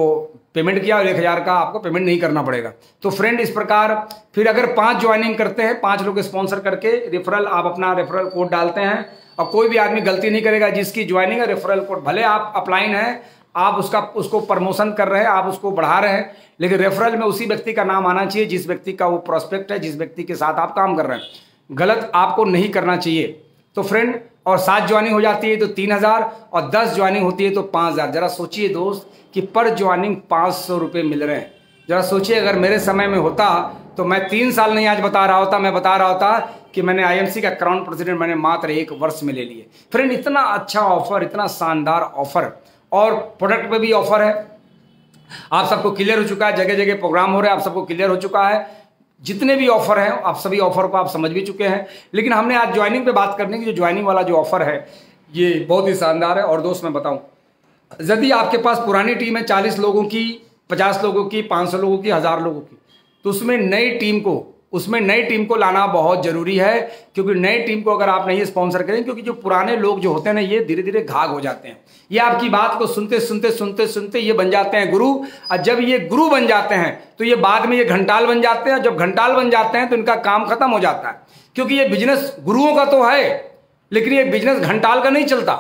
पेमेंट किया और एक हज़ार का आपको पेमेंट नहीं करना पड़ेगा। तो फ्रेंड इस प्रकार फिर अगर पाँच ज्वाइनिंग करते हैं पाँच लोग स्पॉन्सर करके रेफरल आप अपना रेफरल कोड डालते हैं और कोई भी आदमी गलती नहीं करेगा जिसकी ज्वाइनिंग है रेफरल कोड भले आप अपलाइन है आप उसका उसको प्रमोशन कर रहे हैं आप उसको बढ़ा रहे हैं लेकिन रेफरल में उसी व्यक्ति का नाम आना चाहिए जिस व्यक्ति का वो प्रोस्पेक्ट है जिस व्यक्ति के साथ आप काम कर रहे हैं। गलत आपको नहीं करना चाहिए। तो फ्रेंड और सात ज्वाइनिंग हो जाती है तो तीन हज़ार, और दस ज्वाइनिंग होती है तो पाँच हज़ार। जरा सोचिए दोस्त कि पर ज्वाइनिंग पाँच सौ रुपये मिल रहे हैं। जरा सोचिए, अगर मेरे समय में होता तो मैं तीन साल नहीं आज बता रहा होता, मैं बता रहा होता कि मैंने आईएमसी का क्राउन प्रेसिडेंट मैंने मात्र एक वर्ष में ले लिए। फ्रेंड इतना अच्छा ऑफ़र इतना शानदार ऑफ़र और प्रोडक्ट पे भी ऑफ़र है। आप सबको क्लियर हो चुका है जगह जगह प्रोग्राम हो रहे हैं, आप सबको क्लियर हो चुका है। जितने भी ऑफ़र हैं, आप सभी ऑफ़र को आप समझ भी चुके हैं। लेकिन हमने आज ज्वाइनिंग पे बात करने की, जो ज्वाइनिंग वाला जो ऑफ़र है, ये बहुत ही शानदार है। और दोस्त, मैं बताऊँ यदि आपके पास पुरानी टीम है चालीस लोगों की, पचास लोगों की, पाँच सौ लोगों की, हज़ार लोगों की तो उसमें नई टीम को उसमें नई टीम को लाना बहुत ज़रूरी है, क्योंकि नई टीम को अगर आप नहीं स्पॉन्सर करें, क्योंकि जो पुराने लोग जो होते हैं ना, ये धीरे धीरे घाग हो जाते हैं। ये आपकी बात को सुनते सुनते सुनते सुनते ये बन जाते हैं गुरु। और जब ये गुरु बन जाते हैं तो ये बाद में ये घंटाल बन जाते हैं जब घंटाल बन जाते हैं तो इनका काम खत्म हो जाता है। क्योंकि ये बिज़नेस गुरुओं का तो है, लेकिन ये बिज़नेस घंटाल का नहीं चलता।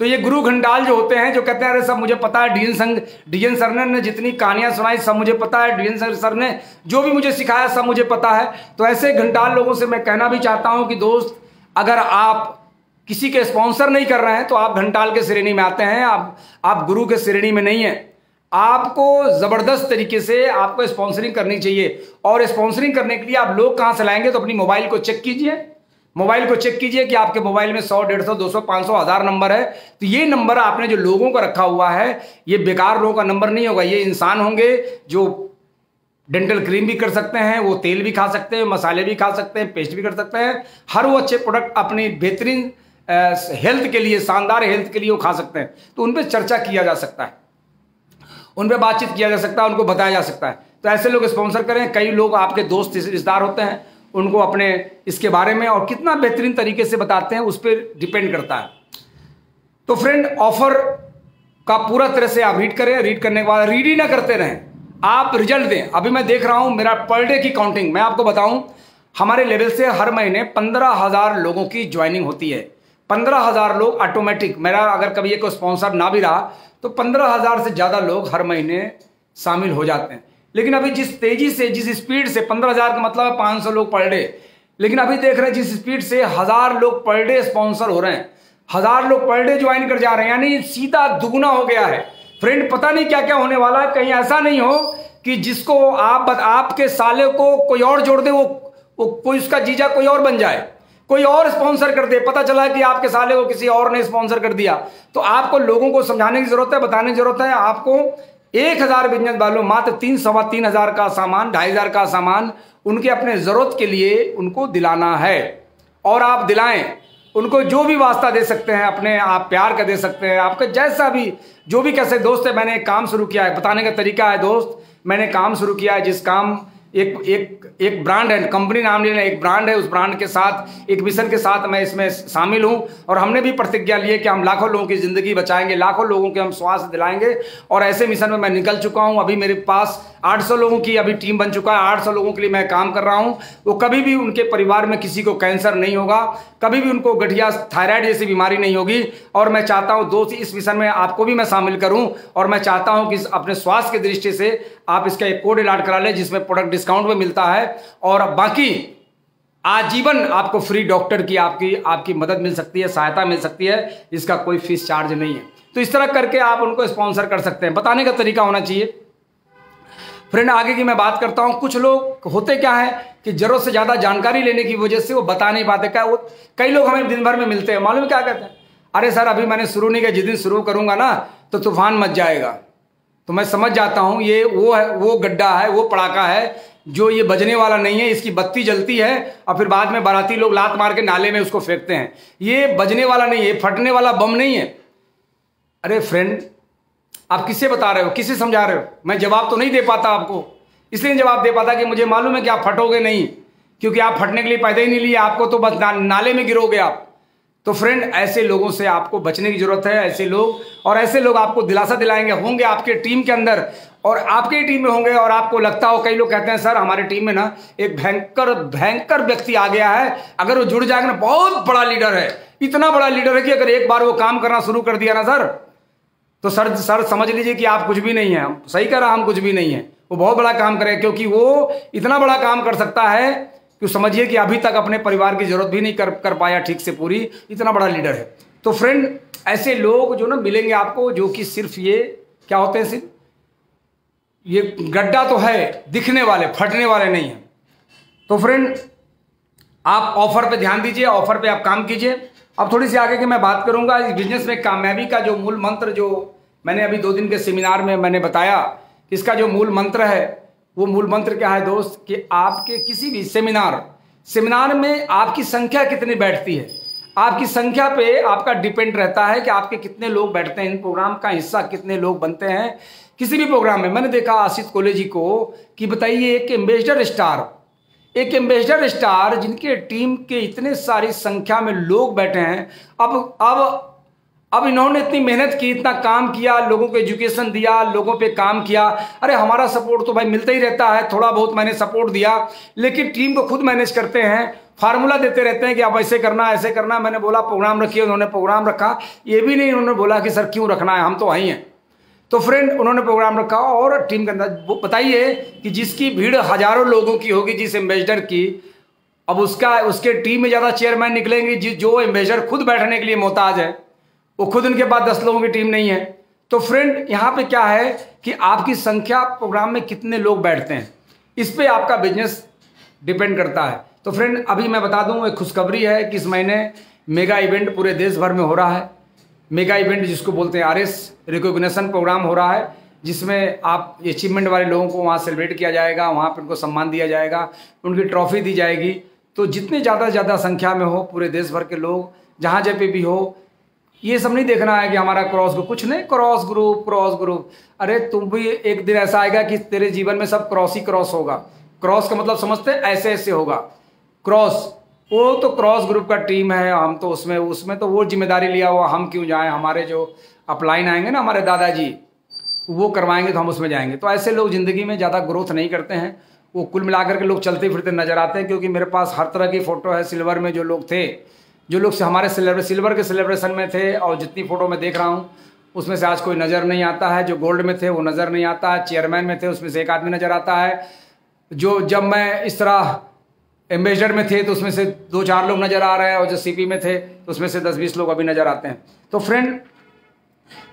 तो ये गुरु घंटाल जो होते हैं, जो कहते हैं, अरे, सब मुझे पता है, डीएन संघ डीएन सर ने जितनी कहानियाँ सुनाई, सब मुझे पता है, डीएन सर ने जो भी मुझे सिखाया, सब मुझे पता है। तो ऐसे घंटाल लोगों से मैं कहना भी चाहता हूँ कि, दोस्त, अगर आप किसी के स्पॉन्सर नहीं कर रहे हैं तो आप घंटाल के श्रेणी में आते हैं, आप आप गुरु के श्रेणी में नहीं है। आपको ज़बरदस्त तरीके से आपको स्पॉन्सरिंग करनी चाहिए और स्पॉन्सरिंग करने के लिए आप लोग कहाँ से लाएँगे तो अपनी मोबाइल को चेक कीजिए। मोबाइल को चेक कीजिए कि आपके मोबाइल में सौ, डेढ़ सौ, दो सौ, पाँच सौ, हज़ार नंबर है। तो ये नंबर आपने जो लोगों का रखा हुआ है, ये बेकार लोगों का नंबर नहीं होगा, ये इंसान होंगे जो डेंटल क्रीम भी कर सकते हैं, वो तेल भी खा सकते हैं, मसाले भी खा सकते हैं, पेस्ट भी कर सकते हैं, हर वो अच्छे प्रोडक्ट अपनी बेहतरीन हेल्थ के लिए, शानदार हेल्थ के लिए वो खा सकते हैं। तो उन पर चर्चा किया जा सकता है। उन पर बातचीत किया जा सकता है, उनको बताया जा सकता है। तो ऐसे लोग स्पॉन्सर करें, कई लोग आपके दोस्त रिश्तेदार होते हैं। उनको अपने इसके बारे में और कितना बेहतरीन तरीके से बताते हैं, उस पर डिपेंड करता है। तो फ्रेंड ऑफ़र का पूरा तरह से आप रीड करें रीड करने के बाद रीड ही ना करते रहें। आप रिज़ल्ट दें। अभी मैं देख रहा हूँ, मेरा पर डे की काउंटिंग मैं आपको बताऊँ, हमारे लेवल से हर महीने पंद्रह हज़ार लोगों की ज्वाइनिंग होती है। पंद्रह हज़ार लोग ऑटोमेटिक मेरा अगर कभी एक स्पॉन्सर ना भी रहा तो पंद्रह हज़ार से ज़्यादा लोग हर महीने शामिल हो जाते हैं। लेकिन अभी जिस तेज़ी से जिस स्पीड से पंद्रह हज़ार का मतलब है पाँच सौ लोग पर डे लेकिन अभी देख रहे हैं जिस स्पीड से हज़ार लोग पर डे स्पॉन्सर हो रहे हैं। हज़ार लोग पर डे ज्वाइन कर जा रहे हैं यानी सीधा दुगुना हो गया है। फ्रेंड पता नहीं क्या क्या होने वाला है कहीं ऐसा नहीं हो कि जिसको आप आपके साले को कोई और जोड़ दे वो, वो कोई उसका जीजा कोई और बन जाए। कोई और स्पॉन्सर कर दे पता चला कि आपके साले को किसी और ने स्पॉन्सर कर दिया। तो आपको लोगों को समझाने की ज़रूरत है बताने की ज़रूरत है आपको एक हज़ार बिज़नेस वालों मात्र तीन, सवा तीन हज़ार का सामान, ढाई हज़ार का सामान, उनके अपने ज़रूरत के लिए उनको दिलाना है। और आप दिलाएँ, उनको जो भी वास्ता दे सकते हैं, अपने आप प्यार का दे सकते हैं, आपका जैसा भी, जो भी, कैसे दोस्त है, मैंने काम शुरू किया है, बताने का तरीका है, दोस्त, मैंने काम शुरू किया है, जिस काम एक एक एक ब्रांड है कंपनी नाम लेना एक ब्रांड है, उस ब्रांड के साथ, एक मिशन के साथ मैं इसमें शामिल हूँ। और हमने भी प्रतिज्ञा ली है कि हम लाखों लोगों की ज़िंदगी बचाएँगे, लाखों लोगों के हम स्वास्थ्य दिलाएँगे। और ऐसे मिशन में मैं निकल चुका हूँ। अभी मेरे पास 800 लोगों की अभी टीम बन चुका है 800 लोगों के लिए मैं काम कर रहा हूँ। वो कभी भी उनके परिवार में किसी को कैंसर नहीं होगा, कभी भी उनको गठिया थायराइड जैसी बीमारी नहीं होगी। और मैं चाहता हूँ दोस्त, इस मिशन में आपको भी मैं शामिल करूँ और मैं चाहता हूँ कि अपने स्वास्थ्य की दृष्टि से आप इसका एक कोड इलाज करा लें, जिसमें प्रोडक्ट डिस्काउंट में मिलता है। और बाकी आजीवन आपको फ्री डॉक्टर की आपकी आपकी मदद मिल सकती है, सहायता मिल सकती है, इसका कोई फ़ीस चार्ज नहीं है। तो इस तरह करके आप उनको स्पॉन्सर कर सकते हैं। बताने का तरीका होना चाहिए। फ्रेंड आगे की मैं बात करता हूँ, कुछ लोग होते क्या है कि ज़रूरत से ज़्यादा जानकारी लेने की वजह से वो बता नहीं पाते। क्या वो कई लोग हमें दिन भर में मिलते हैं, मालूम क्या कहते हैं? अरे सर, अभी मैंने शुरू नहीं किया, जिस दिन शुरू करूँगा ना तो तूफ़ान मच जाएगा। तो मैं समझ जाता हूँ, ये वो है, वो गड्ढा है, वो पड़ाका है, जो ये बजने वाला नहीं है, इसकी बत्ती जलती है, और फिर बाद में बाराती लोग लात मार के नाले में उसको फेंकते हैं। ये बजने वाला नहीं है फटने वाला बम नहीं है। अरे फ्रेंड आप किससे बता रहे हो? किससे समझा रहे हो? मैं जवाब तो नहीं दे पाता आपको। इसलिए जवाब दे पाता कि मुझे मालूम है कि आप फटोगे नहीं, क्योंकि आप फटने के लिए पैदा ही नहीं लिए, आपको तो बस नाले में गिरोगे आप। तो फ्रेंड ऐसे लोगों से आपको बचने की ज़रूरत है, ऐसे लोग, और ऐसे लोग आपको दिलासा दिलाएँगे, होंगे आपके टीम के अंदर, और आपके टीम में होंगे, और आपको लगता हो, कई लोग कहते हैं, सर, हमारे टीम में ना एक भयंकर भयंकर व्यक्ति आ गया है, अगर वो जुड़ जाएगा ना, बहुत बड़ा लीडर है। इतना बड़ा लीडर है कि अगर एक बार वो काम करना शुरू कर दिया ना, सर तो सर सर, समझ लीजिए कि आप कुछ भी नहीं है। सही कह रहा, हम कुछ भी नहीं है। वो बहुत बड़ा काम करे, क्योंकि वो इतना बड़ा काम कर सकता है कि समझिए कि अभी तक अपने परिवार की ज़रूरत भी नहीं कर कर पाया ठीक से पूरी। इतना बड़ा लीडर है। तो फ्रेंड ऐसे लोग जो ना मिलेंगे आपको, जो कि सिर्फ़ ये, क्या होते हैं सिर्फ़? ये गड्ढा तो है, दिखने वाले, फटने वाले नहीं है। तो फ्रेंड आप ऑफ़र पे ध्यान दीजिए ऑफ़र पे आप काम कीजिए। अब थोड़ी सी आगे की मैं बात करूँगा। इस बिज़नेस में कामयाबी का जो मूल मंत्र जो मैंने अभी दो दिन के सेमिनार में मैंने बताया, इसका जो मूल मंत्र है, वो मूल मंत्र क्या है दोस्त? कि आपके किसी भी सेमिनार सेमिनार में आपकी संख्या कितनी बैठती है? आपकी संख्या पे आपका डिपेंड रहता है कि आपके कितने लोग बैठते हैं। इन प्रोग्राम का हिस्सा कितने लोग बनते हैं? किसी भी प्रोग्राम में, मैंने देखा आशीष कॉलेजी को कि बताइए एक एम्बेसडर स्टार एक एम्बेसडर स्टार जिनके टीम के इतने सारी संख्या में लोग बैठे हैं, अब अब अब इन्होंने इतनी मेहनत की, इतना काम किया, लोगों को एजुकेशन दिया, लोगों पे काम किया। अरे, हमारा सपोर्ट तो भाई मिलता ही रहता है, थोड़ा बहुत मैंने सपोर्ट दिया, लेकिन टीम को खुद मैनेज करते हैं फार्मूला देते रहते हैं कि आप ऐसे करना ऐसे करना। मैंने बोला प्रोग्राम रखिए, उन्होंने प्रोग्राम रखा। ये भी नहीं, उन्होंने बोला कि, सर, क्यों रखना है? हम तो वहीं हैं। तो फ्रेंड उन्होंने प्रोग्राम रखा और टीम के अंदर, वो बताइए कि जिसकी भीड़ हज़ारों लोगों की होगी, जिस एम्बेसडर की, अब उसका, उसके टीम में ज़्यादा चेयरमैन निकलेंगे, जिस, जो एम्बेसडर खुद बैठने के लिए मोहताज है, वो खुद उनके पास दस लोगों की टीम नहीं है। तो फ्रेंड यहाँ पे क्या है कि आपकी संख्या प्रोग्राम में कितने लोग बैठते हैं, इस पर आपका बिज़नेस डिपेंड करता है। तो फ्रेंड अभी मैं बता दूँ, एक खुशखबरी है कि इस महीने मेगा इवेंट पूरे देश भर में हो रहा है। मेगा इवेंट जिसको बोलते हैं आर एस रिकोगनेशन प्रोग्राम हो रहा है, जिसमें आप अचीवमेंट वाले लोगों को वहाँ सेलिब्रेट किया जाएगा, वहाँ पर उनको सम्मान दिया जाएगा, उनकी ट्रॉफी दी जाएगी। तो जितने ज़्यादा से ज़्यादा संख्या में हो पूरे देश भर के लोग, जहाँ जहाँ पे भी हो, ये सब नहीं देखना है कि हमारा क्रॉस ग्रुप कुछ नहीं क्रॉस ग्रुप क्रॉस ग्रुप अरे तुम भी एक दिन ऐसा आएगा कि तेरे जीवन में सब क्रॉस ही क्रॉस होगा। क्रॉस का मतलब समझते ऐसे ऐसे होगा। क्रॉस वो तो क्रॉस ग्रुप का टीम है, हम तो उसमें उसमें तो वो ज़िम्मेदारी लिया हुआ, हम क्यों जाएँ? हमारे जो अपलाइन आएँगे ना, हमारे दादाजी, वो करवाएँगे तो हम उसमें जाएँगे। तो ऐसे लोग ज़िंदगी में ज़्यादा ग्रोथ नहीं करते हैं। वो कुल मिलाकर के लोग चलते फिरते नज़र आते हैं, क्योंकि मेरे पास हर तरह की फ़ोटो है सिल्वर में जो लोग थे, जो लोग हमारे सिल्वर सिल्वर के सेलिब्रेशन में थे, और जितनी फ़ोटो मैं देख रहा हूँ, उसमें से आज कोई नज़र नहीं आता है। जो गोल्ड में थे, वो नज़र नहीं आता है। चेयरमैन में थे, उसमें से एक आदमी नज़र आता है। जो जब मैं इस तरह एम्बेसडर में थे तो उसमें से दो चार लोग नज़र आ रहे हैं और जो सीपी में थे तो उसमें से दस बीस लोग अभी नज़र आते हैं। तो फ्रेंड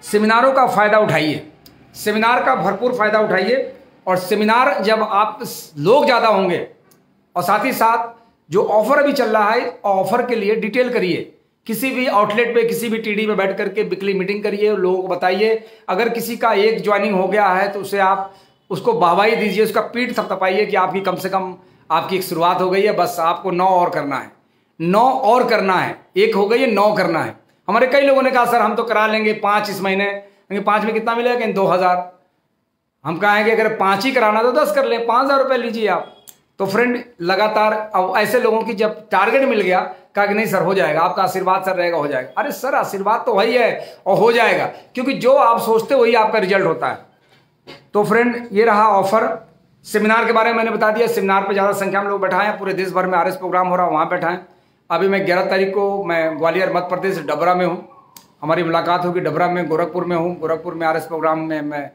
सेमिनारों का फ़ायदा उठाइए। सेमिनार का भरपूर फ़ायदा उठाइए और सेमिनार जब आप लोग ज़्यादा होंगे और साथ ही साथ जो ऑफ़र अभी चल रहा है ऑफ़र के लिए डिटेल करिए। किसी भी आउटलेट पे, किसी भी टीडी में बैठ करके बिकली मीटिंग करिए, लोगों को बताइए। अगर किसी का एक ज्वाइनिंग हो गया है तो उसे आप उसको वाहवाही दीजिए, उसका पीठ थपथपाइए कि आपकी कम से कम आपकी एक शुरुआत हो गई है, बस आपको नौ और करना है। नौ और करना है। एक हो गई है, नौ करना है। हमारे कई लोगों ने कहा, सर, हम तो करा लेंगे पाँच इस महीने। पाँच में कितना मिलेगा कहीं दो हज़ार? हम कहेंगे, अगर पाँच ही कराना तो दस कर लें। पाँच हज़ार रुपये लीजिए आप। तो फ्रेंड लगातार, अब ऐसे लोगों की जब टारगेट मिल गया, कहा कि नहीं, सर, हो जाएगा। आपका आशीर्वाद, सर, रहेगा, हो जाएगा। अरे, सर, आशीर्वाद तो वही है और हो जाएगा, क्योंकि जो आप सोचते वही आपका रिज़ल्ट होता है। तो फ्रेंड ये रहा ऑफ़र सेमिनार के बारे में मैंने बता दिया, सेमिनार पर ज़्यादा संख्या में लोग बैठाए हैं, पूरे देश भर में आरएस प्रोग्राम हो रहा है, वहाँ बैठाएँ अभी मैं ग्यारह तारीख को, मैं ग्वालियर, मध्य प्रदेश, डबरा में हूँ। हमारी मुलाकात होगी डबरा में, गोरखपुर में हूँ। गोरखपुर में आरएस प्रोग्राम में मैं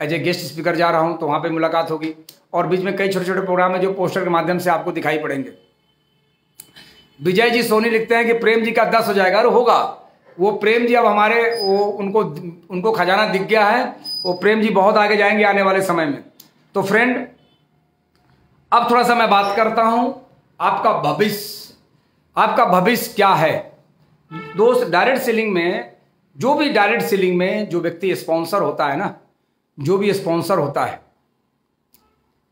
एज ए गेस्ट स्पीकर जा रहा हूँ तो वहाँ पर मुलाकात होगी। और बीच में कई छोटे छोटे प्रोग्राम है जो पोस्टर के माध्यम से आपको दिखाई पड़ेंगे। विजय जी सोनी लिखते हैं कि प्रेम जी का दस हो जाएगा। और होगा। वो प्रेम जी अब हमारे, वो उनको उनको खजाना दिख गया है। वो प्रेम जी बहुत आगे जाएँगे आने वाले समय में। तो फ्रेंड अब थोड़ा सा मैं बात करता हूँ, आपका भविष्य आपका भविष्य क्या है? दोस्त डायरेक्ट सेलिंग में, जो भी डायरेक्ट सेलिंग में जो व्यक्ति स्पॉन्सर होता है ना, जो भी स्पॉन्सर होता है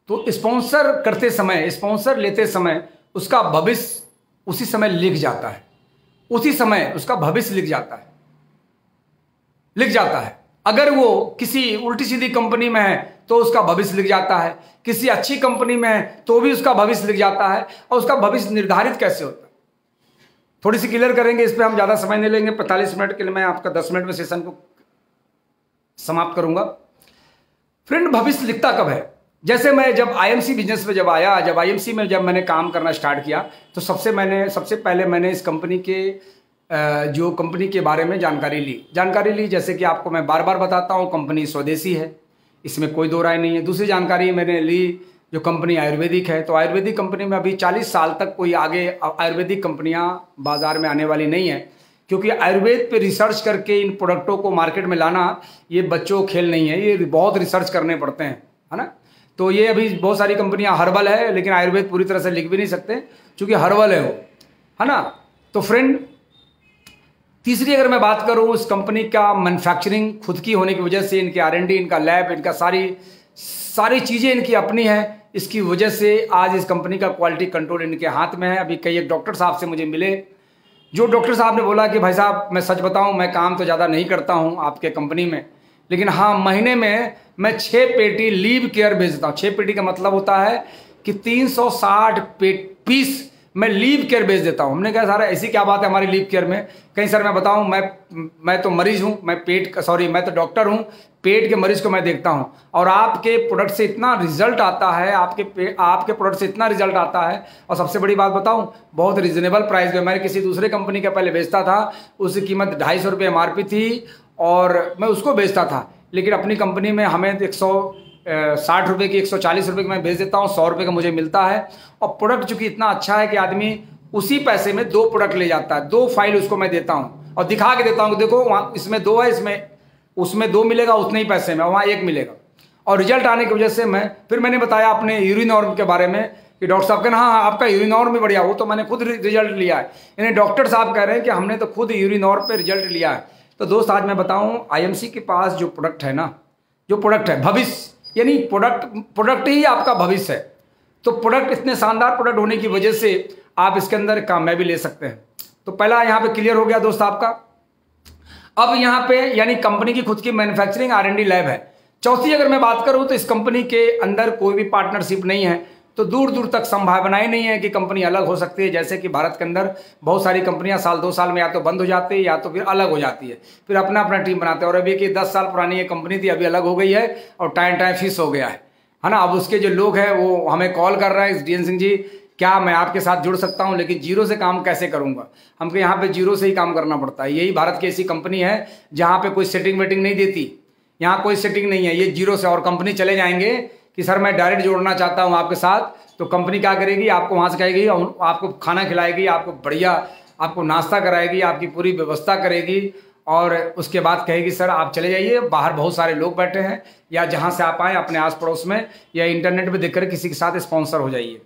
तो स्पॉन्सर करते समय स्पॉन्सर लेते समय उसका भविष्य उसी समय लिख जाता है। उसी समय उसका भविष्य लिख जाता है। लिख जाता है। अगर वो किसी उल्टी सीधी कंपनी में है तो उसका भविष्य लिख जाता है। किसी अच्छी कंपनी में है तो भी उसका भविष्य लिख जाता है। और उसका भविष्य निर्धारित कैसे होता है? थोड़ी सी क्लियर करेंगे, इस पर हम ज़्यादा समय नहीं लेंगे। पैंतालीस मिनट के लिए मैं आपका दस मिनट में सेशन को समाप्त करूँगा। फ्रेंड, भविष्य लिखता कब है? जैसे मैं जब आईएमसी बिज़नेस में जब आया, जब आईएमसी में जब मैंने काम करना स्टार्ट किया तो सबसे मैंने, सबसे पहले मैंने इस कंपनी के जो कंपनी के बारे में जानकारी ली। जानकारी ली, जैसे कि आपको मैं बार बार बताता हूँ, कंपनी स्वदेशी है। इसमें कोई दो राय नहीं है। दूसरी जानकारी मैंने ली, जो कंपनी आयुर्वेदिक है तो आयुर्वेदिक कंपनी में अभी 40 साल तक कोई आगे आयुर्वेदिक कंपनियाँ बाज़ार में आने वाली नहीं है। क्योंकि आयुर्वेद पे रिसर्च करके इन प्रोडक्टों को मार्केट में लाना, ये बच्चों खेल नहीं है। ये बहुत रिसर्च करने पड़ते हैं, है ना? तो ये अभी बहुत सारी कंपनियाँ हर्बल है, लेकिन आयुर्वेद पूरी तरह से लिख भी नहीं सकते, क्योंकि हर्बल है वो, है ना? तो फ्रेंड तीसरी अगर मैं बात करूँ, उस कंपनी का मैन्युफैक्चरिंग खुद की होने की वजह से, इनके आर इनका लैब इनका सारी सारी चीज़ें इनकी अपनी है। इसकी वजह से आज इस कंपनी का क्वालिटी कंट्रोल इनके हाथ में है। अभी कई एक डॉक्टर साहब से मुझे मिले। जो डॉक्टर साहब ने बोला कि, भाई साहब, मैं सच बताऊँ, मैं काम तो ज़्यादा नहीं करता हूँ आपके कंपनी में। लेकिन हाँ महीने में मैं छः पेटी लीव केयर भेजता हूँ। छः पेटी का मतलब होता है कि 360 पेट पीस मैं लीव केयर भेज देता हूँ। हमने कहा, सर, ऐसी क्या बात है हमारी लीव केयर में? कहीं, सर, मैं बताऊँ, मैं मैं तो मरीज़ हूँ, मैं पेट सॉरी मैं तो डॉक्टर हूँ, पेट के मरीज़ को मैं देखता हूँ। और आपके प्रोडक्ट से इतना रिज़ल्ट आता है, आपके आपके प्रोडक्ट से इतना रिज़ल्ट आता है, और सबसे बड़ी बात बताऊँ, बहुत रिजनेबल प्राइस में, मैंने किसी दूसरे कंपनी का पहले बेचता था उसकी कीमत ढाई सौ रुपये एम थी, और मैं उसको बेचता था। लेकिन अपनी कंपनी में हमें एक सौ साठ रुपये की, एक सौ चालीस रुपये की मैं भेज देता हूँ, सौ रुपये का मुझे मिलता है। और प्रोडक्ट चूँकि इतना अच्छा है कि आदमी उसी पैसे में दो प्रोडक्ट ले जाता है, दो फ़ाइल उसको मैं देता हूँ। और दिखा के देता हूँ देखो, वहाँ इसमें दो है, इसमें, उसमें दो मिलेगा, उतने ही पैसे में वहाँ एक मिलेगा। और रिज़ल्ट आने की वजह से मैं, फिर मैंने बताया अपने यूरिनॉर्म के बारे में कि डॉक्टर साहब कहना हाँ हाँ आपका यूरिनॉर्म भी बढ़िया हो तो मैंने खुद रिज़ल्ट लिया है। यानी डॉक्टर साहब कह रहे हैं कि हमने तो खुद यूरिनॉर्म पे रिज़ल्ट लिया है। तो दोस्त, आज मैं बताऊँ आईएमसी के पास जो प्रोडक्ट है ना, जो प्रोडक्ट है, भविष्य यानी प्रोडक्ट प्रोडक्ट ही आपका भविष्य है। तो प्रोडक्ट इतने शानदार प्रोडक्ट होने की वजह से आप इसके अंदर कामयाबी ले सकते हैं। तो पहला यहाँ पे क्लियर हो गया दोस्त आपका। अब यहाँ पे यानी कंपनी की खुद की मैन्युफैक्चरिंग आर लैब है। चौथी अगर मैं बात करूँ तो इस कंपनी के अंदर कोई भी पार्टनरशिप नहीं है। तो दूर दूर तक संभावनाएँ नहीं है कि कंपनी अलग हो सकती है। जैसे कि भारत के अंदर बहुत सारी कंपनियाँ साल दो साल में या तो बंद हो जाती है या तो फिर अलग हो जाती है। फिर अपना अपना टीम बनाते हैं। और अभी की दस साल पुरानी ये कंपनी थी, अभी अलग हो गई है और टाइम टाइम फिस हो गया है। है ना? अब उसके जो लोग हैं, वो हमें कॉल कर रहे हैं डी सिंह जी, क्या मैं आपके साथ जुड़ सकता हूँ? लेकिन ज़ीरो से काम कैसे करूँगा? हमको यहाँ पे ज़ीरो से ही काम करना पड़ता है। यही भारत की ऐसी कंपनी है, जहाँ पे कोई सेटिंग वेटिंग नहीं देती। यहाँ कोई सेटिंग नहीं है। ये ज़ीरो से और कंपनी चले जाएँगे कि सर मैं डायरेक्ट जोड़ना चाहता हूँ आपके साथ तो कंपनी क्या करेगी, आपको वहाँ से कहेगी आपको खाना खिलाएगी, आपको बढ़िया, आपको नाश्ता कराएगी, आपकी पूरी व्यवस्था करेगी। और उसके बाद कहेगी, सर, आप चले जाइए, बाहर बहुत सारे लोग बैठे हैं, या जहाँ से आप आएँ, अपने आस पड़ोस में, या इंटरनेट पे देखकर किसी के साथ स्पॉन्सर हो जाइए।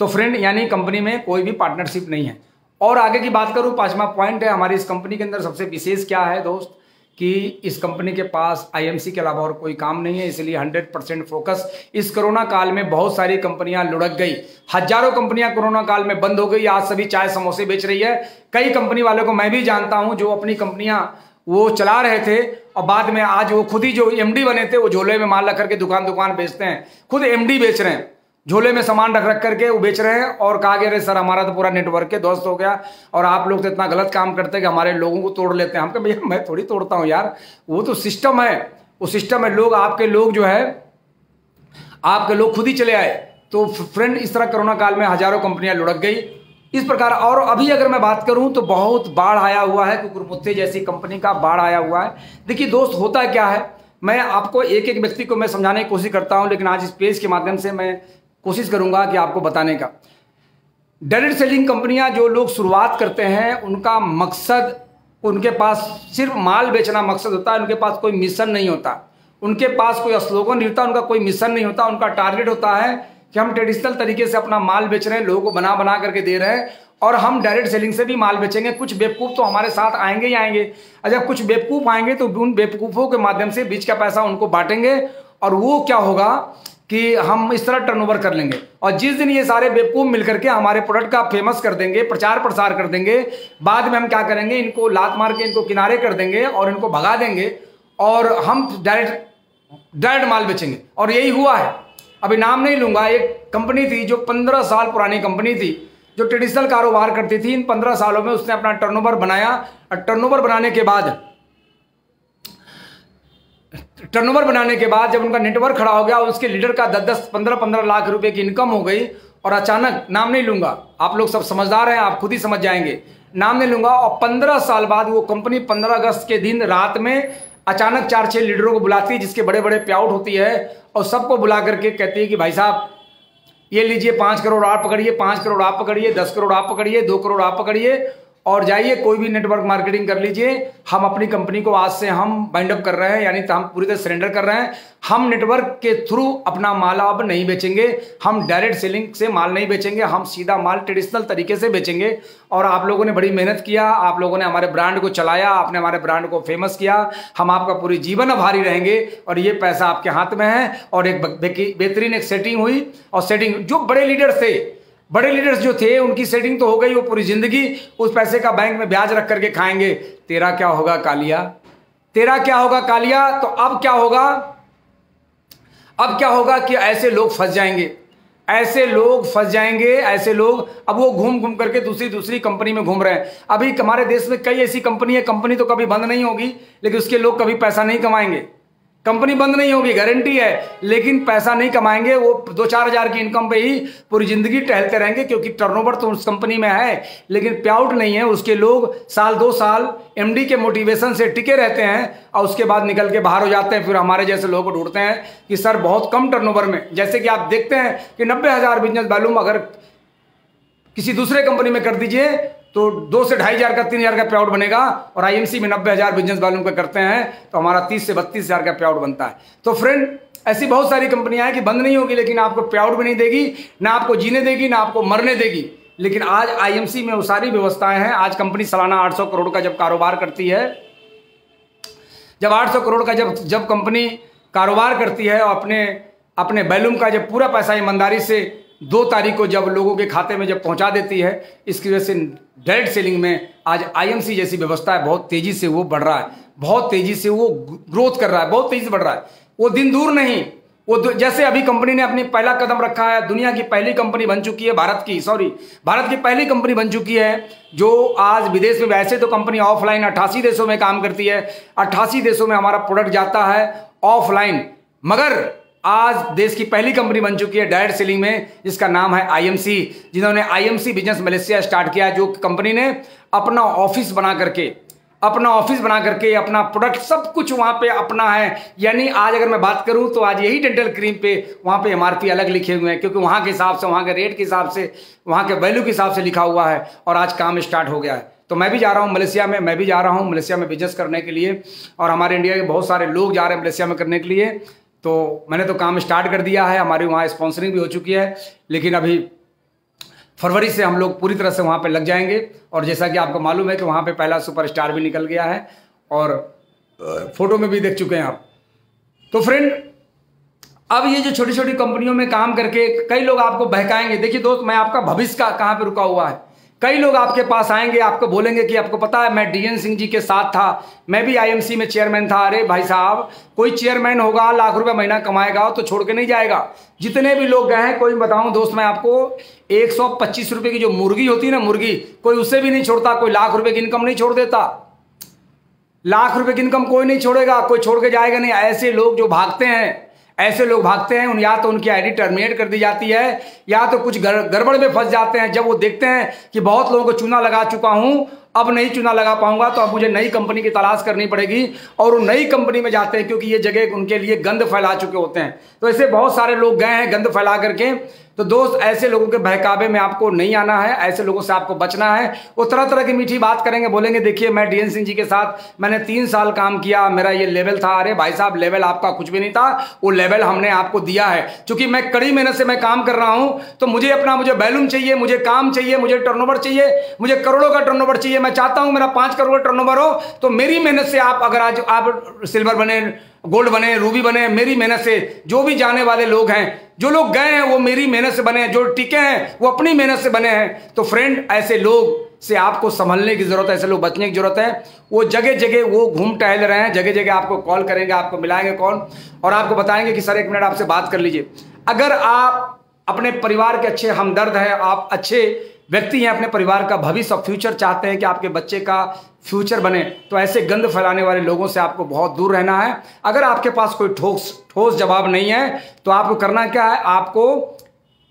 तो फ्रेंड, यानी कंपनी में कोई भी पार्टनरशिप नहीं है। और आगे की बात करूँ, पाँचवा पॉइंट है हमारी इस कंपनी के अंदर सबसे विशेष क्या है, दोस्त? कि इस कंपनी के पास आईएमसी के अलावा और कोई काम नहीं है, इसलिए 100 परसेंट फोकस इस कोरोना काल में बहुत सारी कंपनियाँ लुढ़क गई। हज़ारों कंपनियाँ कोरोना काल में बंद हो गई। आज सभी चाय समोसे बेच रही है। कई कंपनी वालों को मैं भी जानता हूँ जो अपनी कंपनियाँ वो चला रहे थे और बाद में आज वो खुद ही जो एमडी बने थे, वो झोले में माल रख करके दुकान दुकान बेचते हैं। खुद एमडी बेच रहे हैं। झोले में सामान रख रख करके वो बेच रहे हैं और कहा गया रे सर, हमारा तो पूरा नेटवर्क के दोस्त हो गया और आप लोग तो इतना गलत काम करते हैं कि हमारे लोगों को तोड़ लेते हैं। हम कह, भैया, मैं थोड़ी तोड़ता हूँ यार। वो तो सिस्टम है। वो सिस्टम है। लोग, आपके लोग जो है, आपके लोग खुद ही चले आए। तो फ्रेंड इस तरह कोरोना काल में हज़ारों कंपनियाँ लुढ़क गई। इस प्रकार, और अभी अगर मैं बात करूँ तो बहुत बाढ़ आया हुआ है। कुकुरमुत्ते जैसी कंपनी का बाढ़ आया हुआ है। देखिए, दोस्त, होता क्या है? मैं आपको एक एक व्यक्ति को मैं समझाने की कोशिश करता हूँ, लेकिन आज इस पेज के माध्यम से मैं कोशिश करूँगा कि आपको बताने का। डायरेक्ट सेलिंग कंपनियाँ जो लोग शुरुआत करते हैं, उनका मकसद, उनके पास सिर्फ़ माल बेचना मकसद होता है, उनके पास कोई मिशन नहीं होता। उनके पास कोई स्लोगन नहीं होता, उनका कोई मिशन नहीं होता, उनका टारगेट होता है कि हम ट्रेडिशनल तरीके से अपना माल बेच रहे हैं, लोगों को बना बना करके दे रहे हैं, और हम डायरेक्ट सेलिंग से भी माल बेचेंगे। कुछ बेवकूफ़ तो हमारे साथ आएँगे ही आएँगे। जब कुछ बेवकूफ़ आएँगे तो उन बेवकूफ़ों के माध्यम से बीच का पैसा उनको बांटेंगे, और वो क्या होगा कि हम इस तरह टर्नओवर कर लेंगे। और जिस दिन ये सारे बेवकूफ़ मिलकर के हमारे प्रोडक्ट का फ़ेमस कर देंगे, प्रचार प्रसार कर देंगे, बाद में हम क्या करेंगे, इनको लात मार के, इनको किनारे कर देंगे और इनको भगा देंगे और हम डायरेक्ट डायरेक्ट माल बेचेंगे। और यही हुआ है। अभी नाम नहीं लूँगा, एक कंपनी थी जो पंद्रह साल पुरानी कंपनी थी, जो ट्रेडिशनल कारोबार करती थी। इन पंद्रह सालों में उसने अपना टर्नओवर बनाया। और टर्नओवर बनाने के बाद टर्नओवर बनाने के बाद जब उनका नेटवर्क खड़ा हो गया, उसके लीडर का दस दस पंद्रह पंद्रह लाख रुपए की इनकम हो गई और अचानक नाम नहीं लूँगा। आप लोग सब समझदार हैं, आप खुद ही समझ जाएँगे। नाम नहीं लूँगा और पंद्रह साल बाद वो कंपनी पंद्रह अगस्त के दिन रात में अचानक चार छह लीडरों को बुलाती है, जिसके बड़े बड़े प्याउट होती है और सबको बुला करके कहती है कि भाई साहब, ये लीजिए पाँच करोड़ आप पकड़िए, पाँच करोड़ आप पकड़िए, दस करोड़ आप पकड़िए, दो करोड़ आप पकड़िए और जाइए, कोई भी नेटवर्क मार्केटिंग कर लीजिए। हम अपनी कंपनी को आज से हम बाइंड अप कर रहे हैं, यानी हम पूरी तरह सरेंडर कर रहे हैं। हम नेटवर्क के थ्रू अपना माल अब नहीं बेचेंगे। हम डायरेक्ट सेलिंग से माल नहीं बेचेंगे। हम सीधा माल ट्रेडिशनल तरीके से बेचेंगे। और आप लोगों ने बड़ी मेहनत किया। आप लोगों ने हमारे ब्रांड को चलाया। आपने हमारे ब्रांड को फ़ेमस किया। हम आपका पूरी जीवन आभारी रहेंगे। और ये पैसा आपके हाथ में है। और एक बेहतरीन एक सेटिंग हुई। और सेटिंग जो बड़े लीडर थे बड़े लीडर्स जो थे, उनकी सेटिंग तो हो गई, वो पूरी ज़िंदगी उस पैसे का बैंक में ब्याज रख करके खाएँगे। तेरा क्या होगा कालिया? तेरा क्या होगा कालिया? तो अब क्या होगा? अब क्या होगा कि ऐसे लोग फंस जाएँगे। ऐसे लोग फंस जाएँगे, ऐसे लोग। अब वो घूम घूम करके दूसरी दूसरी कंपनी में घूम रहे हैं। अभी हमारे देश में कई ऐसी कंपनी है कंपनी तो कभी बंद नहीं होगी, लेकिन उसके लोग कभी पैसा नहीं कमाएँगे। कंपनी बंद नहीं होगी गारंटी है। लेकिन पैसा नहीं कमाएँगे, वो दो चार हज़ार की इनकम पे ही पूरी ज़िंदगी टहलते रहेंगे, क्योंकि टर्नओवर तो उस कंपनी में है, लेकिन प्याउट नहीं है। उसके लोग साल दो साल एमडी के मोटिवेशन से टिके रहते हैं, और उसके बाद निकल के बाहर हो जाते हैं, फिर हमारे जैसे लोगों को ढूंढते हैं कि, सर, बहुत कम टर्नओवर में। जैसे कि आप देखते हैं कि नब्बे बिज़नेस वैल्यूम अगर किसी दूसरे कंपनी में कर दीजिए तो दो से ढाई हज़ार का, तीन हज़ार का पे बनेगा और आईएमसी में नब्बे हज़ार बिज़नेस वालों का करते हैं तो हमारा तीस से बत्तीस हज़ार का पे बनता है। तो फ्रेंड ऐसी बहुत सारी कंपनियाँ हैं कि बंद नहीं होगी, लेकिन आपको पे भी नहीं देगी, ना आपको जीने देगी, ना आपको मरने देगी। लेकिन आज आईएमसी में वो सारी व्यवस्थाएँ हैं। आज कंपनी सालाना 800 करोड़ का जब कारोबार करती है, जब 800 करोड़ का जब जब कंपनी कारोबार करती है और अपने अपने बैलूम का जब पूरा पैसा ईमानदारी से दो तारीख को जब लोगों के खाते में जब पहुँचा देती है, इसकी वजह से डायरेक्ट सेलिंग में आज आईएमसी जैसी व्यवस्था है, बहुत तेज़ी से वो बढ़ रहा है। बहुत तेज़ी से वो ग्रोथ कर रहा है, बहुत तेज़ी से बढ़ रहा है। वो दिन दूर नहीं, वो जैसे अभी कंपनी ने अपनी पहला कदम रखा है, दुनिया की पहली कंपनी बन चुकी है, भारत की सॉरी भारत की पहली कंपनी बन चुकी है, जो आज विदेश में, वैसे तो कंपनी ऑफलाइन अट्ठासी देशों में काम करती है, अट्ठासी देशों में हमारा प्रोडक्ट जाता है ऑफलाइन, मगर आज देश की पहली कंपनी बन चुकी है डायरेक्ट सेलिंग में, जिसका नाम है आईएमसी जिन्होंने आईएमसी बिज़नेस मलेशिया स्टार्ट किया, जो कंपनी ने अपना ऑफ़िस बना करके, अपना ऑफ़िस बना करके, अपना प्रोडक्ट सब कुछ वहाँ पे अपना है। यानी आज अगर मैं बात करूँ तो आज यही डेंटल क्रीम पे वहाँ पे एमआरपी अलग लिखे हुए हैं, क्योंकि वहाँ के हिसाब से, वहाँ के रेट के हिसाब से, वहाँ के वैल्यू के हिसाब से लिखा हुआ है, और आज काम स्टार्ट हो गया है। तो मैं भी जा रहा हूँ मलेशिया में, मैं भी जा रहा हूँ मलेशिया में बिज़नेस करने के लिए, और हमारे इंडिया के बहुत सारे लोग जा रहे हैं मलेशिया में करने के लिए। तो मैंने तो काम स्टार्ट कर दिया है, हमारी वहाँ स्पॉन्सरिंग भी हो चुकी है, लेकिन अभी फरवरी से हम लोग पूरी तरह से वहाँ पे लग जाएँगे, और जैसा कि आपको मालूम है कि वहाँ पे पहला सुपरस्टार भी निकल गया है, और फ़ोटो में भी देख चुके हैं आप। तो फ्रेंड अब ये जो छोटी छोटी कंपनियों में काम करके कई लोग आपको बहकाएँगे। देखिए दोस्त, मैं आपका भविष्य का कहाँ पे रुका हुआ है? कई लोग आपके पास आएँगे, आपको बोलेंगे कि आपको पता है, मैं डीएन सिंह जी के साथ था, मैं भी आईएमसी में चेयरमैन था। अरे भाई साहब, कोई चेयरमैन होगा, लाख रुपए महीना कमाएगा तो छोड़ के नहीं जाएगा। जितने भी लोग गए हैं, कोई बताऊँ दोस्त, मैं आपको, एक सौ की जो मुर्गी होती है ना, मुर्गी, कोई उसे भी नहीं छोड़ता, कोई लाख रुपए की इनकम नहीं छोड़ देता। लाख रुपए की इनकम कोई नहीं छोड़ेगा, कोई छोड़ के जाएगा नहीं। ऐसे लोग जो भागते हैं ऐसे लोग भागते हैं, उन या तो उनकी आईडी टर्मिनेट कर दी जाती है, या तो कुछ गड़बड़ में फंस जाते हैं। जब वो देखते हैं कि बहुत लोगों को चूना लगा चुका हूँ अब नहीं चुना लगा पाऊँगा तो अब मुझे नई कंपनी की तलाश करनी पड़ेगी और वो नई कंपनी में जाते हैं क्योंकि ये जगह उनके लिए गंद फैला चुके होते हैं। तो ऐसे बहुत सारे लोग गए हैं गंद फैला करके। तो दोस्त, ऐसे लोगों के बहकावे में आपको नहीं आना है, ऐसे लोगों से आपको बचना है। वो तरह तरह की मीठी बात करेंगे, बोलेंगे, देखिए, मैं डीएन सिंह जी के साथ मैंने तीन साल काम किया, मेरा ये लेवल था। अरे भाई साहब, लेवल आपका कुछ भी नहीं था, वो लेवल हमने आपको दिया है। क्योंकि मैं कड़ी मेहनत से मैं काम कर रहा हूँ तो मुझे अपना, मुझे बैलूम चाहिए, मुझे काम चाहिए, मुझे टर्नओवर चाहिए, मुझे करोड़ों का टर्नओवर चाहिए मैं चाहता हूँ मेरा पाँच करोड़ टर्नओवर हो तो मेरी मेहनत से आप अगर आज आप सिल्वर बने गोल्ड बने रूबी बने, मेरी मेहनत से जो भी जाने वाले लोग हैं, जो लोग गए हैं, वो मेरी मेहनत से बने हैं, जो टिके हैं, वो अपनी मेहनत से बने हैं तो फ्रेंड ऐसे लोग से आपको संभलने की ज़रूरत है, ऐसे लोग बचने की ज़रूरत है। वो जगह जगह वो घूम टहल रहे हैं जगह जगह आपको कॉल करेंगे, आपको मिलाएँगे कॉल और आपको बताएँगे कि, सर, एक मिनट, आपसे बात कर लीजिए। अगर आप अपने परिवार के अच्छे हमदर्द हैं, आप अच्छे व्यक्ति हैं, अपने परिवार का भविष्य और फ्यूचर चाहते हैं कि आपके बच्चे का फ्यूचर बने तो ऐसे गंद फैलाने वाले लोगों से आपको बहुत दूर रहना है। अगर आपके पास कोई ठोस ठोस जवाब नहीं है तो आपको करना क्या है, आपको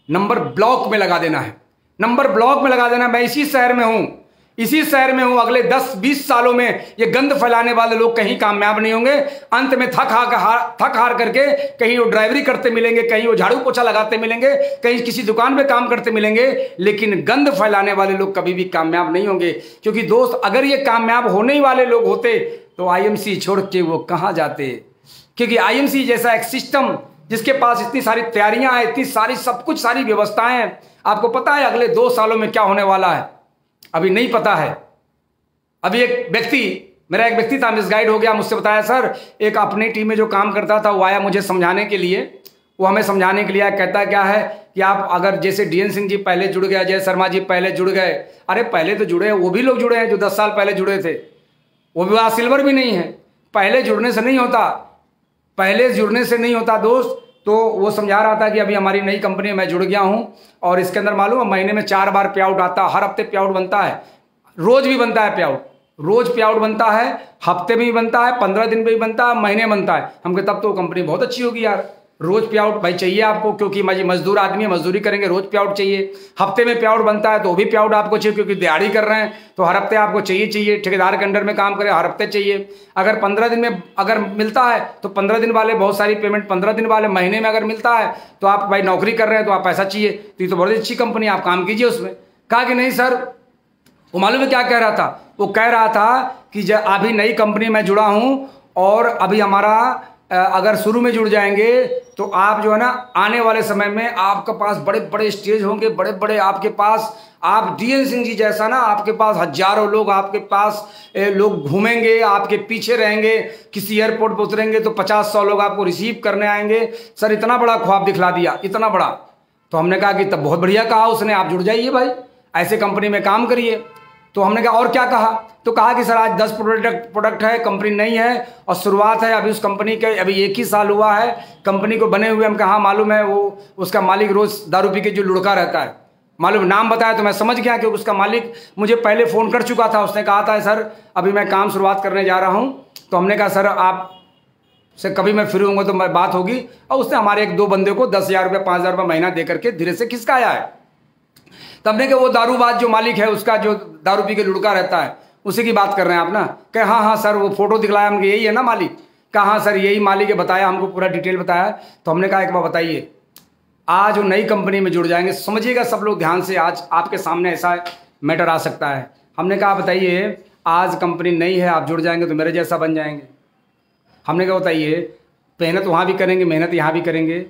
नंबर ब्लॉक में लगा देना है। नंबर ब्लॉक में लगा देना, मैं इसी शहर में हूँ इसी शहर में हूँ। अगले 10-20 सालों में ये गंद फैलाने वाले लोग कहीं कामयाब नहीं होंगे। अंत में थक हार थक हार करके कहीं वो ड्राइवरी करते मिलेंगे, कहीं वो झाड़ू पोछा लगाते मिलेंगे, कहीं किसी दुकान पे काम करते मिलेंगे, लेकिन गंद फैलाने वाले लोग कभी भी कामयाब नहीं होंगे। क्योंकि दोस्त, अगर ये कामयाब होने वाले लोग होते तो आईएमसी छोड़ के वो कहाँ जाते? क्योंकि आईएमसी जैसा एक सिस्टम जिसके पास इतनी सारी तैयारियाँ हैं, इतनी सारी सब कुछ, सारी व्यवस्थाएँ आपको पता है अगले दो सालों में क्या होने वाला है? अभी नहीं पता है। अभी एक व्यक्ति, मेरा एक व्यक्ति था मिस गाइड हो गया, मुझसे बताया, सर, एक अपनी टीम में जो काम करता था, वो आया मुझे समझाने के लिए। वो हमें समझाने के लिए आया। कहता क्या है कि आप अगर जैसे डीएन सिंह जी पहले जुड़ गए अजय शर्मा जी पहले जुड़ गए। अरे, पहले तो जुड़े हैं, वो भी लोग जुड़े हैं जो दस साल पहले जुड़े थे। वो भी, वहाँ सिल्वर भी नहीं है। पहले जुड़ने से नहीं होता। पहले जुड़ने से नहीं होता, दोस्त। तो वो समझा रहा था कि अभी हमारी नई कंपनी में मैं जुड़ गया हूँ और इसके अंदर मालूम है, महीने में चार बार पे आउट आता हर हफ़्ते पे आउट बनता है। रोज भी बनता है पे आउट रोज पे आउट बनता है, हफ़्ते में भी बनता है, पंद्रह दिन में भी बनता है, महीने बनता है। हमको तब तो कंपनी बहुत अच्छी होगी यार। रोज पे आउट भाई चाहिए आपको, क्योंकि मजदूर आदमी है, मजदूरी करेंगे, रोज पे आउट चाहिए। हफ़्ते में पे आउट बनता है तो वो भी पे आउट आपको चाहिए, क्योंकि दिहाड़ी कर रहे हैं तो हर हफ़्ते आपको चाहिए चाहिए। ठेकेदार के अंडर में काम करें, हर हफ़्ते चाहिए। अगर पंद्रह दिन में, अगर मिलता है तो पंद्रह दिन वाले बहुत सारी पेमेंट पंद्रह दिन वाले महीने में अगर मिलता है तो आप भाई नौकरी कर रहे हैं तो आप पैसा चाहिए। तो ये तो बहुत अच्छी कंपनी आप काम कीजिए उसमें। कहा कि नहीं, सर? वो मालूम है क्या कह रहा था? वो कह रहा था कि अभी नई कंपनी में जुड़ा हूँ, और अभी हमारा अगर शुरू में जुड़ जाएँगे तो आप जो है ना, आने वाले समय में आपके पास बड़े बड़े स्टेज होंगे बड़े बड़े आपके पास, आप डीएन सिंह जी जैसा ना, आपके पास हज़ारों लोग आपके पास लोग घूमेंगे, आपके पीछे रहेंगे, किसी एयरपोर्ट पर उतरेंगे तो पचास सौ लोग आपको रिसीव करने आएँगे। सर, इतना बड़ा ख्वाब दिखला दिया, इतना बड़ा। तो हमने कहा कि तब बहुत बढ़िया कहा उसने, आप जुड़ जाइए भाई, ऐसे कंपनी में काम करिए। तो हमने कहा, और क्या कहा? तो कहा कि, सर, आज दस प्रोडक्ट प्रोडक्ट है कंपनी नहीं है, और शुरुआत है, अभी उस कंपनी के, अभी एक ही साल हुआ है कंपनी को बने हुए, हम कहा हाँ मालूम है, वो, उसका मालिक रोज दारू पी के जो लुढ़का रहता है। मालूम, नाम बताया तो मैं समझ गया कि उसका मालिक मुझे पहले फ़ोन कर चुका था, उसने कहा था, सर, अभी मैं काम शुरुआत करने जा रहा हूँ। तो हमने कहा, सर, आप से कभी मैं फ्री होऊँगा तो मैं बात होगी। और उसने हमारे एक दो बंदे को दस हज़ार रुपये, पाँच हज़ार रुपये महीना दे करके धीरे से खिसकाया है। तब ने वो दारूबाज जो मालिक है, उसका जो दारू पी के लुड़का रहता है, उसी की बात कर रहे हैं आप ना? कहे हाँ हाँ सर, वो फ़ोटो दिखलाया हमको, यही है ना मालिक? कहा हाँ सर, यही मालिक है, बताया, हमको पूरा डिटेल बताया। तो हमने कहा, एक बार बताइए, आज वो नई कंपनी में जुड़ जाएँगे, समझिएगा सब लोग ध्यान से, आज आपके सामने ऐसा मैटर आ सकता है। हमने कहा बताइए, आज कंपनी नई है, आप जुड़ जाएँगे तो मेरे जैसा बन जाएँगे। हमने कहा, बताइए, मेहनत वहाँ भी करेंगे, मेहनत यहाँ भी करेंगे।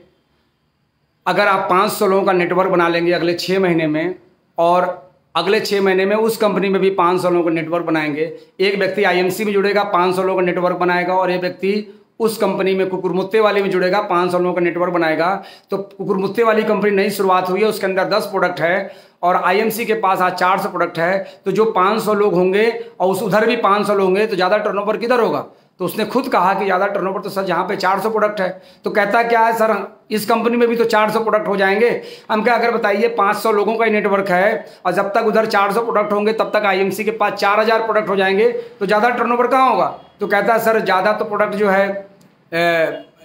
अगर आप 500 लोगों का नेटवर्क बना लेंगे अगले छः महीने में और अगले छः महीने में उस कंपनी में भी 500 लोगों का नेटवर्क बनाएँगे। एक व्यक्ति आईएमसी में जुड़ेगा 500 लोगों का नेटवर्क बनाएगा और एक व्यक्ति उस कंपनी में कुकुरमुत्ते वाली में जुड़ेगा 500 लोगों का नेटवर्क बनाएगा। तो कुकुरमुत्ते वाली कंपनी नई शुरुआत हुई है, उसके अंदर 10 प्रोडक्ट है और आईएमसी के पास आज 400 प्रोडक्ट है। तो जो 500 लोग होंगे और उस उधर भी 500 लोग होंगे तो ज़्यादा टर्नओवर किधर होगा? तो उसने खुद कहा कि ज़्यादा टर्नओवर तो सर यहाँ पे 400 प्रोडक्ट है। तो कहता, क्या है सर, इस कंपनी में भी तो 400 प्रोडक्ट हो जाएँगे? हम क्या, अगर बताइए 500 लोगों का ही नेटवर्क है और जब तक उधर 400 प्रोडक्ट होंगे, तब तक आईएमसी के पास 4000 प्रोडक्ट हो जाएँगे तो ज़्यादा टर्नओवर कहाँ होगा? तो कहता है सर, ज़्यादा तो प्रोडक्ट जो है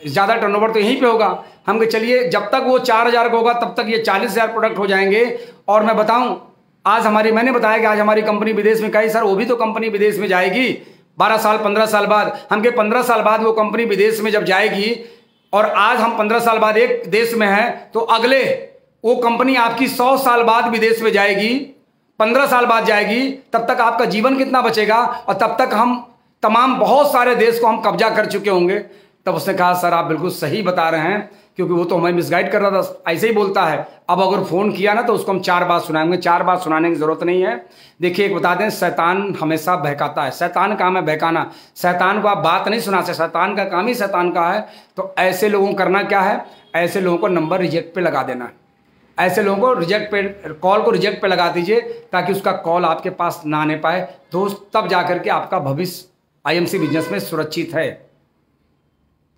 ज़्यादा टर्नओवर तो यहीं पे होगा। हम कहे, चलिए, जब तक वो चार हज़ार का होगा, तब तक ये चालीस हज़ार प्रोडक्ट हो जाएँगे। और मैं बताऊँ, आज हमारी, मैंने बताया कि आज हमारी कंपनी विदेश में कही, सर, वो भी तो कंपनी विदेश में जाएगी। बारह साल, पंद्रह साल बाद। हम के पंद्रह साल बाद वो कंपनी विदेश में जब जाएगी, और आज हम पंद्रह साल बाद एक देश में हैं तो अगले वो कंपनी आपकी सौ साल बाद विदेश में जाएगी, पंद्रह साल बाद जाएगी, तब तक आपका जीवन कितना बचेगा, और तब तक हम तमाम बहुत सारे देश को हम कब्जा कर चुके होंगे। तब उसने कहा, सर, आप बिल्कुल सही बता रहे हैं। क्योंकि वो तो हमें मिसगाइड कर रहा था, ऐसे ही बोलता है। अब अगर फ़ोन किया ना तो उसको हम चार बात सुनाएँगे। चार बात सुनाने की ज़रूरत नहीं है। देखिए, एक बता दें, शैतान हमेशा बहकाता है। शैतान काम है बहकाना। शैतान को आप बात नहीं सुना सकते। शैतान का काम ही शैतान का है। तो ऐसे लोगों को करना क्या है? ऐसे लोगों को नंबर रिजेक्ट पे लगा देना। है ऐसे लोगों को रिजेक्ट पे कॉल को रिजेक्ट पे लगा दीजिए, ताकि उसका कॉल आपके पास ना आने पाए। दोस्त, तब जाकर के आपका भविष्य आईएमसी बिज़नेस में सुरक्षित है।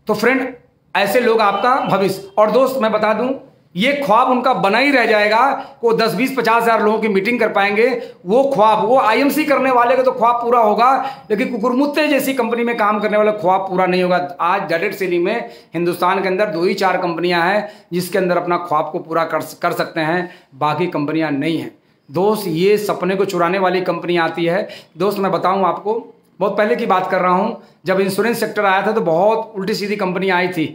तो फ्रेंड ऐसे लोग आपका भविष्य। और दोस्त, मैं बता दूँ, ये ख्वाब उनका बना ही रह जाएगा वो दस, बीस, पचास हज़ार लोगों की मीटिंग कर पाएँगे। वो ख्वाब, वो आईएमसी करने वाले का तो ख्वाब पूरा होगा, लेकिन कुकुरमुत्ते जैसी कंपनी में काम करने वाला ख्वाब पूरा नहीं होगा। आज डायरेक्ट सेलिंग में हिंदुस्तान के अंदर दो ही चार कंपनियाँ हैं, जिसके अंदर अपना ख्वाब को पूरा कर कर सकते हैं, बाकी कंपनियाँ नहीं हैं। दोस्त, ये सपने को चुराने वाली कंपनी आती है। दोस्त, मैं बताऊँ आपको, बहुत पहले की बात कर रहा हूँ, जब इंश्योरेंस सेक्टर आया था तो बहुत उल्टी सीधी कंपनियाँ आई थी।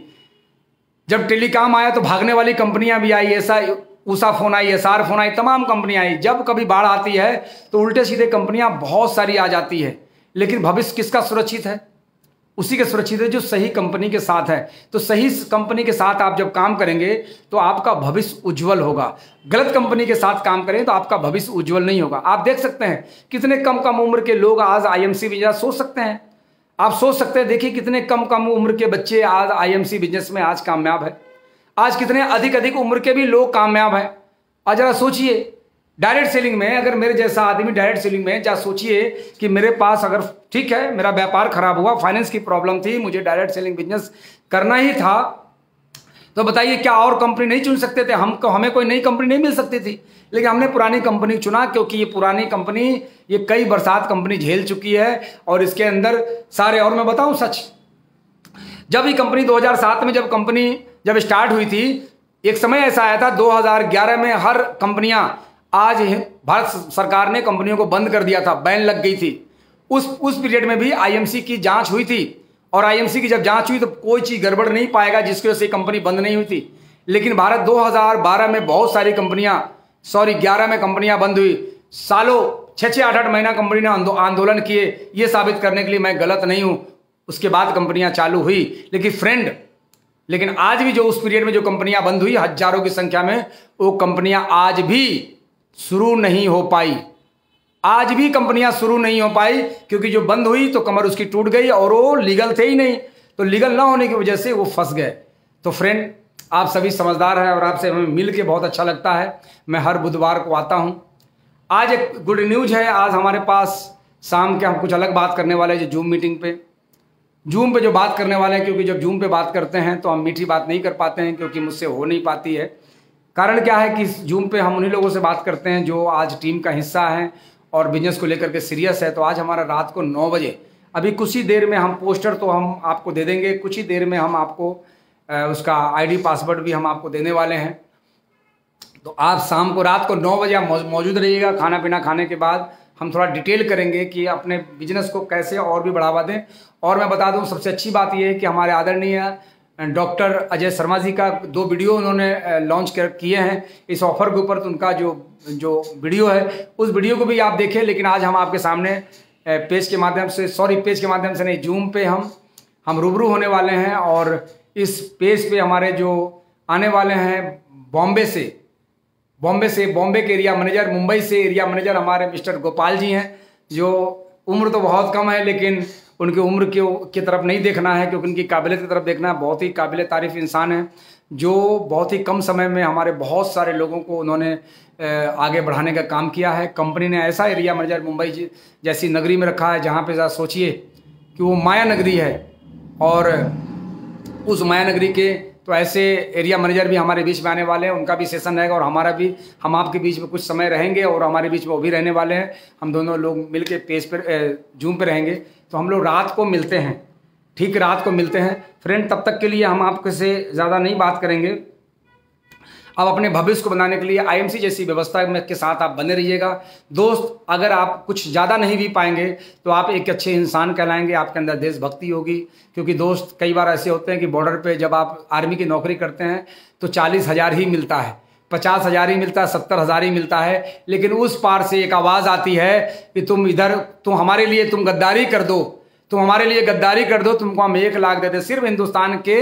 जब टेलीकॉम आया तो भागने वाली कंपनियाँ भी आई, ऐसा Usha phone I S R phone आई, तमाम कंपनियाँ आई। जब कभी बाढ़ आती है तो उल्टे सीधे कंपनियाँ बहुत सारी आ जाती है। लेकिन भविष्य किसका सुरक्षित है? उसी के सुरक्षित है जो सही कंपनी के साथ है। तो सही कंपनी के साथ आप जब काम करेंगे तो आपका भविष्य उज्जवल होगा। गलत कंपनी के साथ काम करें तो आपका भविष्य उज्जवल नहीं होगा। आप देख सकते हैं कितने कम कम उम्र के लोग आज आईएमसी वीज़ा सोच सकते हैं। आप सोच सकते हैं, देखिए कितने कम कम उम्र के बच्चे आज आईएमसी बिज़नेस में आज कामयाब है। आज कितने अधिक अधिक उम्र के भी लोग कामयाब हैं। आज जरा सोचिए डायरेक्ट सेलिंग में, अगर मेरे जैसा आदमी डायरेक्ट सेलिंग में जा सोचिए कि मेरे पास अगर ठीक है, मेरा व्यापार खराब हुआ फाइनेंस की प्रॉब्लम थी, मुझे डायरेक्ट सेलिंग बिज़नेस करना ही था तो बताइए क्या और कंपनी नहीं चुन सकते थे? हमको हमें कोई नई कंपनी नहीं मिल सकती थी। लेकिन हमने पुरानी कंपनी चुना क्योंकि ये पुरानी कंपनी, ये कई बरसात कंपनी झेल चुकी है और इसके अंदर सारे, और मैं बताऊँ सच, जब ये कंपनी 2007 में जब कंपनी जब स्टार्ट हुई थी, एक समय ऐसा आया था 2011 में हर कंपनियाँ, आज भारत सरकार ने कंपनियों को बंद कर दिया था, बैन लग गई थी। उस उस पीरियड में भी आईएमसी की जाँच हुई थी और आईएमसी की जब जाँच हुई तो कोई चीज़ गड़बड़ नहीं पाएगा, जिसकी वजह से कंपनी बंद नहीं हुई थी। लेकिन भारत 2012 में बहुत सारी कंपनियाँ सॉरी 11 में कंपनियाँ बंद हुई। सालों छः छः आठ आठ महीना कंपनी ने आंदोलन किए। ये साबित करने के लिए मैं गलत नहीं हूँ। उसके बाद कंपनियाँ चालू हुई। लेकिन फ्रेंड लेकिन आज भी जो उस पीरियड में जो कंपनियाँ बंद हुई, हज़ारों की संख्या में, वो कंपनियाँ आज भी शुरू नहीं हो पाई। आज भी कंपनियाँ शुरू नहीं हो पाई, क्योंकि जो बंद हुई तो कमर उसकी टूट गई और वो लीगल थे ही नहीं। तो लीगल ना होने की वजह से वो फंस गए। तो फ्रेंड आप सभी समझदार हैं और आपसे हमें मिल के बहुत अच्छा लगता है। मैं हर बुधवार को आता हूँ। आज एक गुड न्यूज़ है। आज हमारे पास शाम के हम कुछ अलग बात करने वाले हैं, जो जूम मीटिंग पे। जूम पे जो बात करने वाले हैं, क्योंकि जब जूम पे बात करते हैं तो हम मीठी बात नहीं कर पाते हैं, क्योंकि मुझसे हो नहीं पाती है। कारण क्या है कि जूम पे हम उन्हीं लोगों से बात करते हैं, जो आज टीम का हिस्सा हैं और बिज़नेस को लेकर के सीरियस है। तो आज हमारा रात को नौ बजे। अभी कुछ ही देर में हम पोस्टर तो हम आपको दे देंगे, कुछ ही देर में हम आपको उसका आईडी पासवर्ड भी हम आपको देने वाले हैं। तो आप शाम को रात को नौ बजे मौजूद रहिएगा। खाना पीना खाने के बाद हम थोड़ा डिटेल करेंगे कि अपने बिज़नेस को कैसे और भी बढ़ावा दें। और मैं बता दूँ, सबसे अच्छी बात यह है कि हमारे आदरणीय डॉक्टर अजय शर्मा जी का दो वीडियो उन्होंने लॉन्च कर, किए हैं। इस ऑफ़र के ऊपर तो उनका जो जो वीडियो है, उस वीडियो को भी आप देखें, लेकिन आज हम आपके सामने पेज के माध्यम से सॉरी पेज के माध्यम से नहीं जूम पे हम हम रूबरू होने वाले हैं। और इस पेज पे हमारे जो आने वाले हैं बॉम्बे से बॉम्बे से, बॉम्बे के एरिया मैनेजर मुंबई से एरिया मैनेजर हमारे मिस्टर गोपाल जी हैं, जो उम्र तो बहुत कम है, लेकिन उनकी उम्र के, की तरफ़ नहीं देखना है, क्योंकि उनकी काबिलियत की तरफ़ देखना है। बहुत ही काबिल तारीफ़ इंसान है, जो बहुत ही कम समय में हमारे बहुत सारे लोगों को उन्होंने आगे बढ़ाने का काम किया है। कंपनी ने ऐसा एरिया मैनेजर मुंबई जैसी नगरी में रखा है, जहाँ पे ज़रा सोचिए कि वो माया नगरी है, और उस माया नगरी के तो ऐसे एरिया मैनेजर भी हमारे बीच में आने वाले हैं, उनका भी सेशन रहेगा और हमारा भी, हम आपके बीच में कुछ समय रहेंगे और हमारे बीच में वो भी रहने वाले हैं। हम दोनों लोग मिल के पेज पर जूम पर रहेंगे। तो हम लोग रात को मिलते हैं, ठीक रात को मिलते हैं। फ्रेंड तब तक के लिए हम आपसे ज़्यादा नहीं बात करेंगे। अब अपने भविष्य को बनाने के लिए आईएमसी जैसी व्यवस्था में के साथ आप बने रहिएगा। दोस्त, अगर आप कुछ ज़्यादा नहीं भी पाएँगे तो आप एक अच्छे इंसान कहलाएँगे, आपके अंदर देशभक्ति होगी। क्योंकि दोस्त, कई बार ऐसे होते हैं कि बॉर्डर पे जब आप आर्मी की नौकरी करते हैं तो चालीस हज़ार ही मिलता है, पचास हज़ार ही मिलता है, सत्तर हज़ार ही मिलता है। लेकिन उस पार से एक आवाज़ आती है कि तुम इधर, तुम हमारे लिए तुम गद्दारी कर दो। तुम हमारे लिए गद्दारी कर दो, तुमको हम एक लाख दे दे। सिर्फ़ हिंदुस्तान के,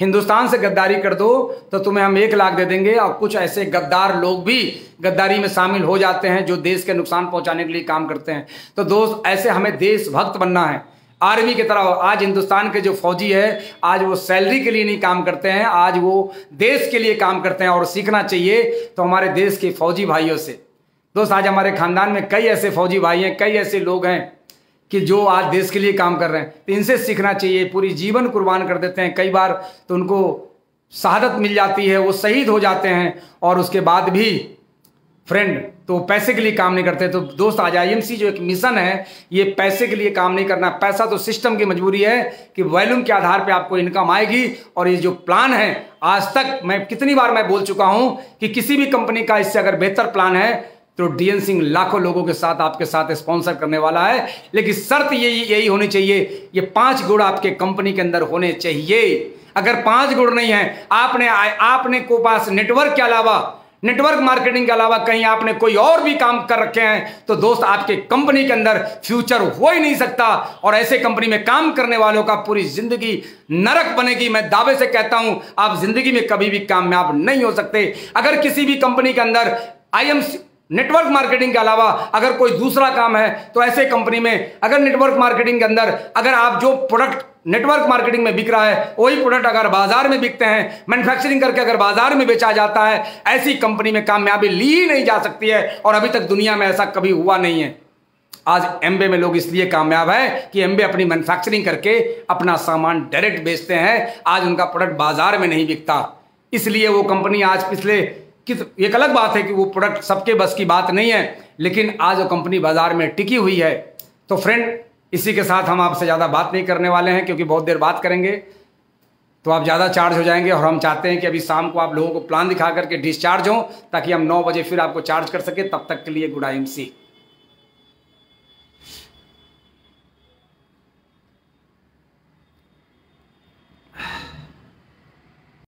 हिंदुस्तान से गद्दारी कर दो तो तुम्हें हम एक लाख दे देंगे। और कुछ ऐसे गद्दार लोग भी गद्दारी में शामिल हो जाते हैं, जो देश के नुकसान पहुँचाने के लिए काम करते हैं। तो दोस्त, ऐसे हमें देशभक्त बनना है। आर्मी की तरह, आज हिंदुस्तान के जो फौजी है, आज वो सैलरी के लिए नहीं काम करते हैं, आज वो देश के लिए काम करते हैं, और सीखना चाहिए तो हमारे देश के फौजी भाइयों से। दोस्त, आज हमारे खानदान में कई ऐसे फौजी भाई हैं, कई ऐसे लोग हैं कि जो आज देश के लिए काम कर रहे हैं तो इनसे सीखना चाहिए, पूरी जीवन कुर्बान कर देते हैं। कई बार तो उनको शहादत मिल जाती है, वो शहीद हो जाते हैं, और उसके बाद भी फ्रेंड तो पैसे के लिए काम नहीं करते। तो दोस्त, आज आई जो एक मिशन है, ये पैसे के लिए काम नहीं करना। पैसा तो सिस्टम की मजबूरी है कि वॉल्यूम के आधार पे आपको इनकम आएगी, और ये जो प्लान है, आज तक मैं कितनी बार मैं बोल चुका हूँ कि किसी भी कंपनी का इससे अगर बेहतर प्लान है तो डीएन सिंह लाखों लोगों के साथ आपके साथ स्पॉन्सर करने वाला है। लेकिन शर्त यही यही होनी चाहिए, ये पाँच गुण आपके कंपनी के अंदर होने चाहिए। अगर पाँच गुण नहीं है, आपने आपने को पास नेटवर्क के अलावा, नेटवर्क मार्केटिंग के अलावा कहीं आपने कोई और भी काम कर रखे हैं तो दोस्त आपके कंपनी के अंदर फ्यूचर हो ही नहीं सकता। और ऐसे कंपनी में काम करने वालों का पूरी ज़िंदगी नरक बनेगी। मैं दावे से कहता हूँ, आप ज़िंदगी में कभी भी कामयाब नहीं हो सकते। अगर किसी भी कंपनी के अंदर आई नेटवर्क मार्केटिंग के अलावा अगर कोई दूसरा काम है तो ऐसे कंपनी में अगर नेटवर्क मार्केटिंग के अंदर, अगर आप जो प्रोडक्ट नेटवर्क मार्केटिंग में बिक रहा है, वही प्रोडक्ट अगर बाज़ार में बिकते हैं मैन्युफैक्चरिंग करके अगर बाज़ार में बेचा जाता है, ऐसी कंपनी में कामयाबी ली नहीं जा सकती है और अभी तक दुनिया में ऐसा कभी हुआ नहीं है। आज एमबे में लोग इसलिए कामयाब है कि एमबे अपनी मैन्युफैक्चरिंग करके अपना सामान डायरेक्ट बेचते हैं। आज उनका प्रोडक्ट बाज़ार में नहीं बिकता। इसलिए वो कंपनी आज पिछले किस, एक अलग बात है कि वो प्रोडक्ट सबके बस की बात नहीं है, लेकिन आज वो कंपनी बाज़ार में टिकी हुई है। तो फ्रेंड इसी के साथ हम आपसे ज़्यादा बात नहीं करने वाले हैं, क्योंकि बहुत देर बात करेंगे। तो आप ज़्यादा चार्ज हो जाएँगे और हम चाहते हैं कि अभी शाम को आप लोगों को प्लान दिखा करके डिस्चार्ज हों, ताकि हम नौ बजे फिर आपको चार्ज कर सकें, तब तक के लिए गुड आई एम सी।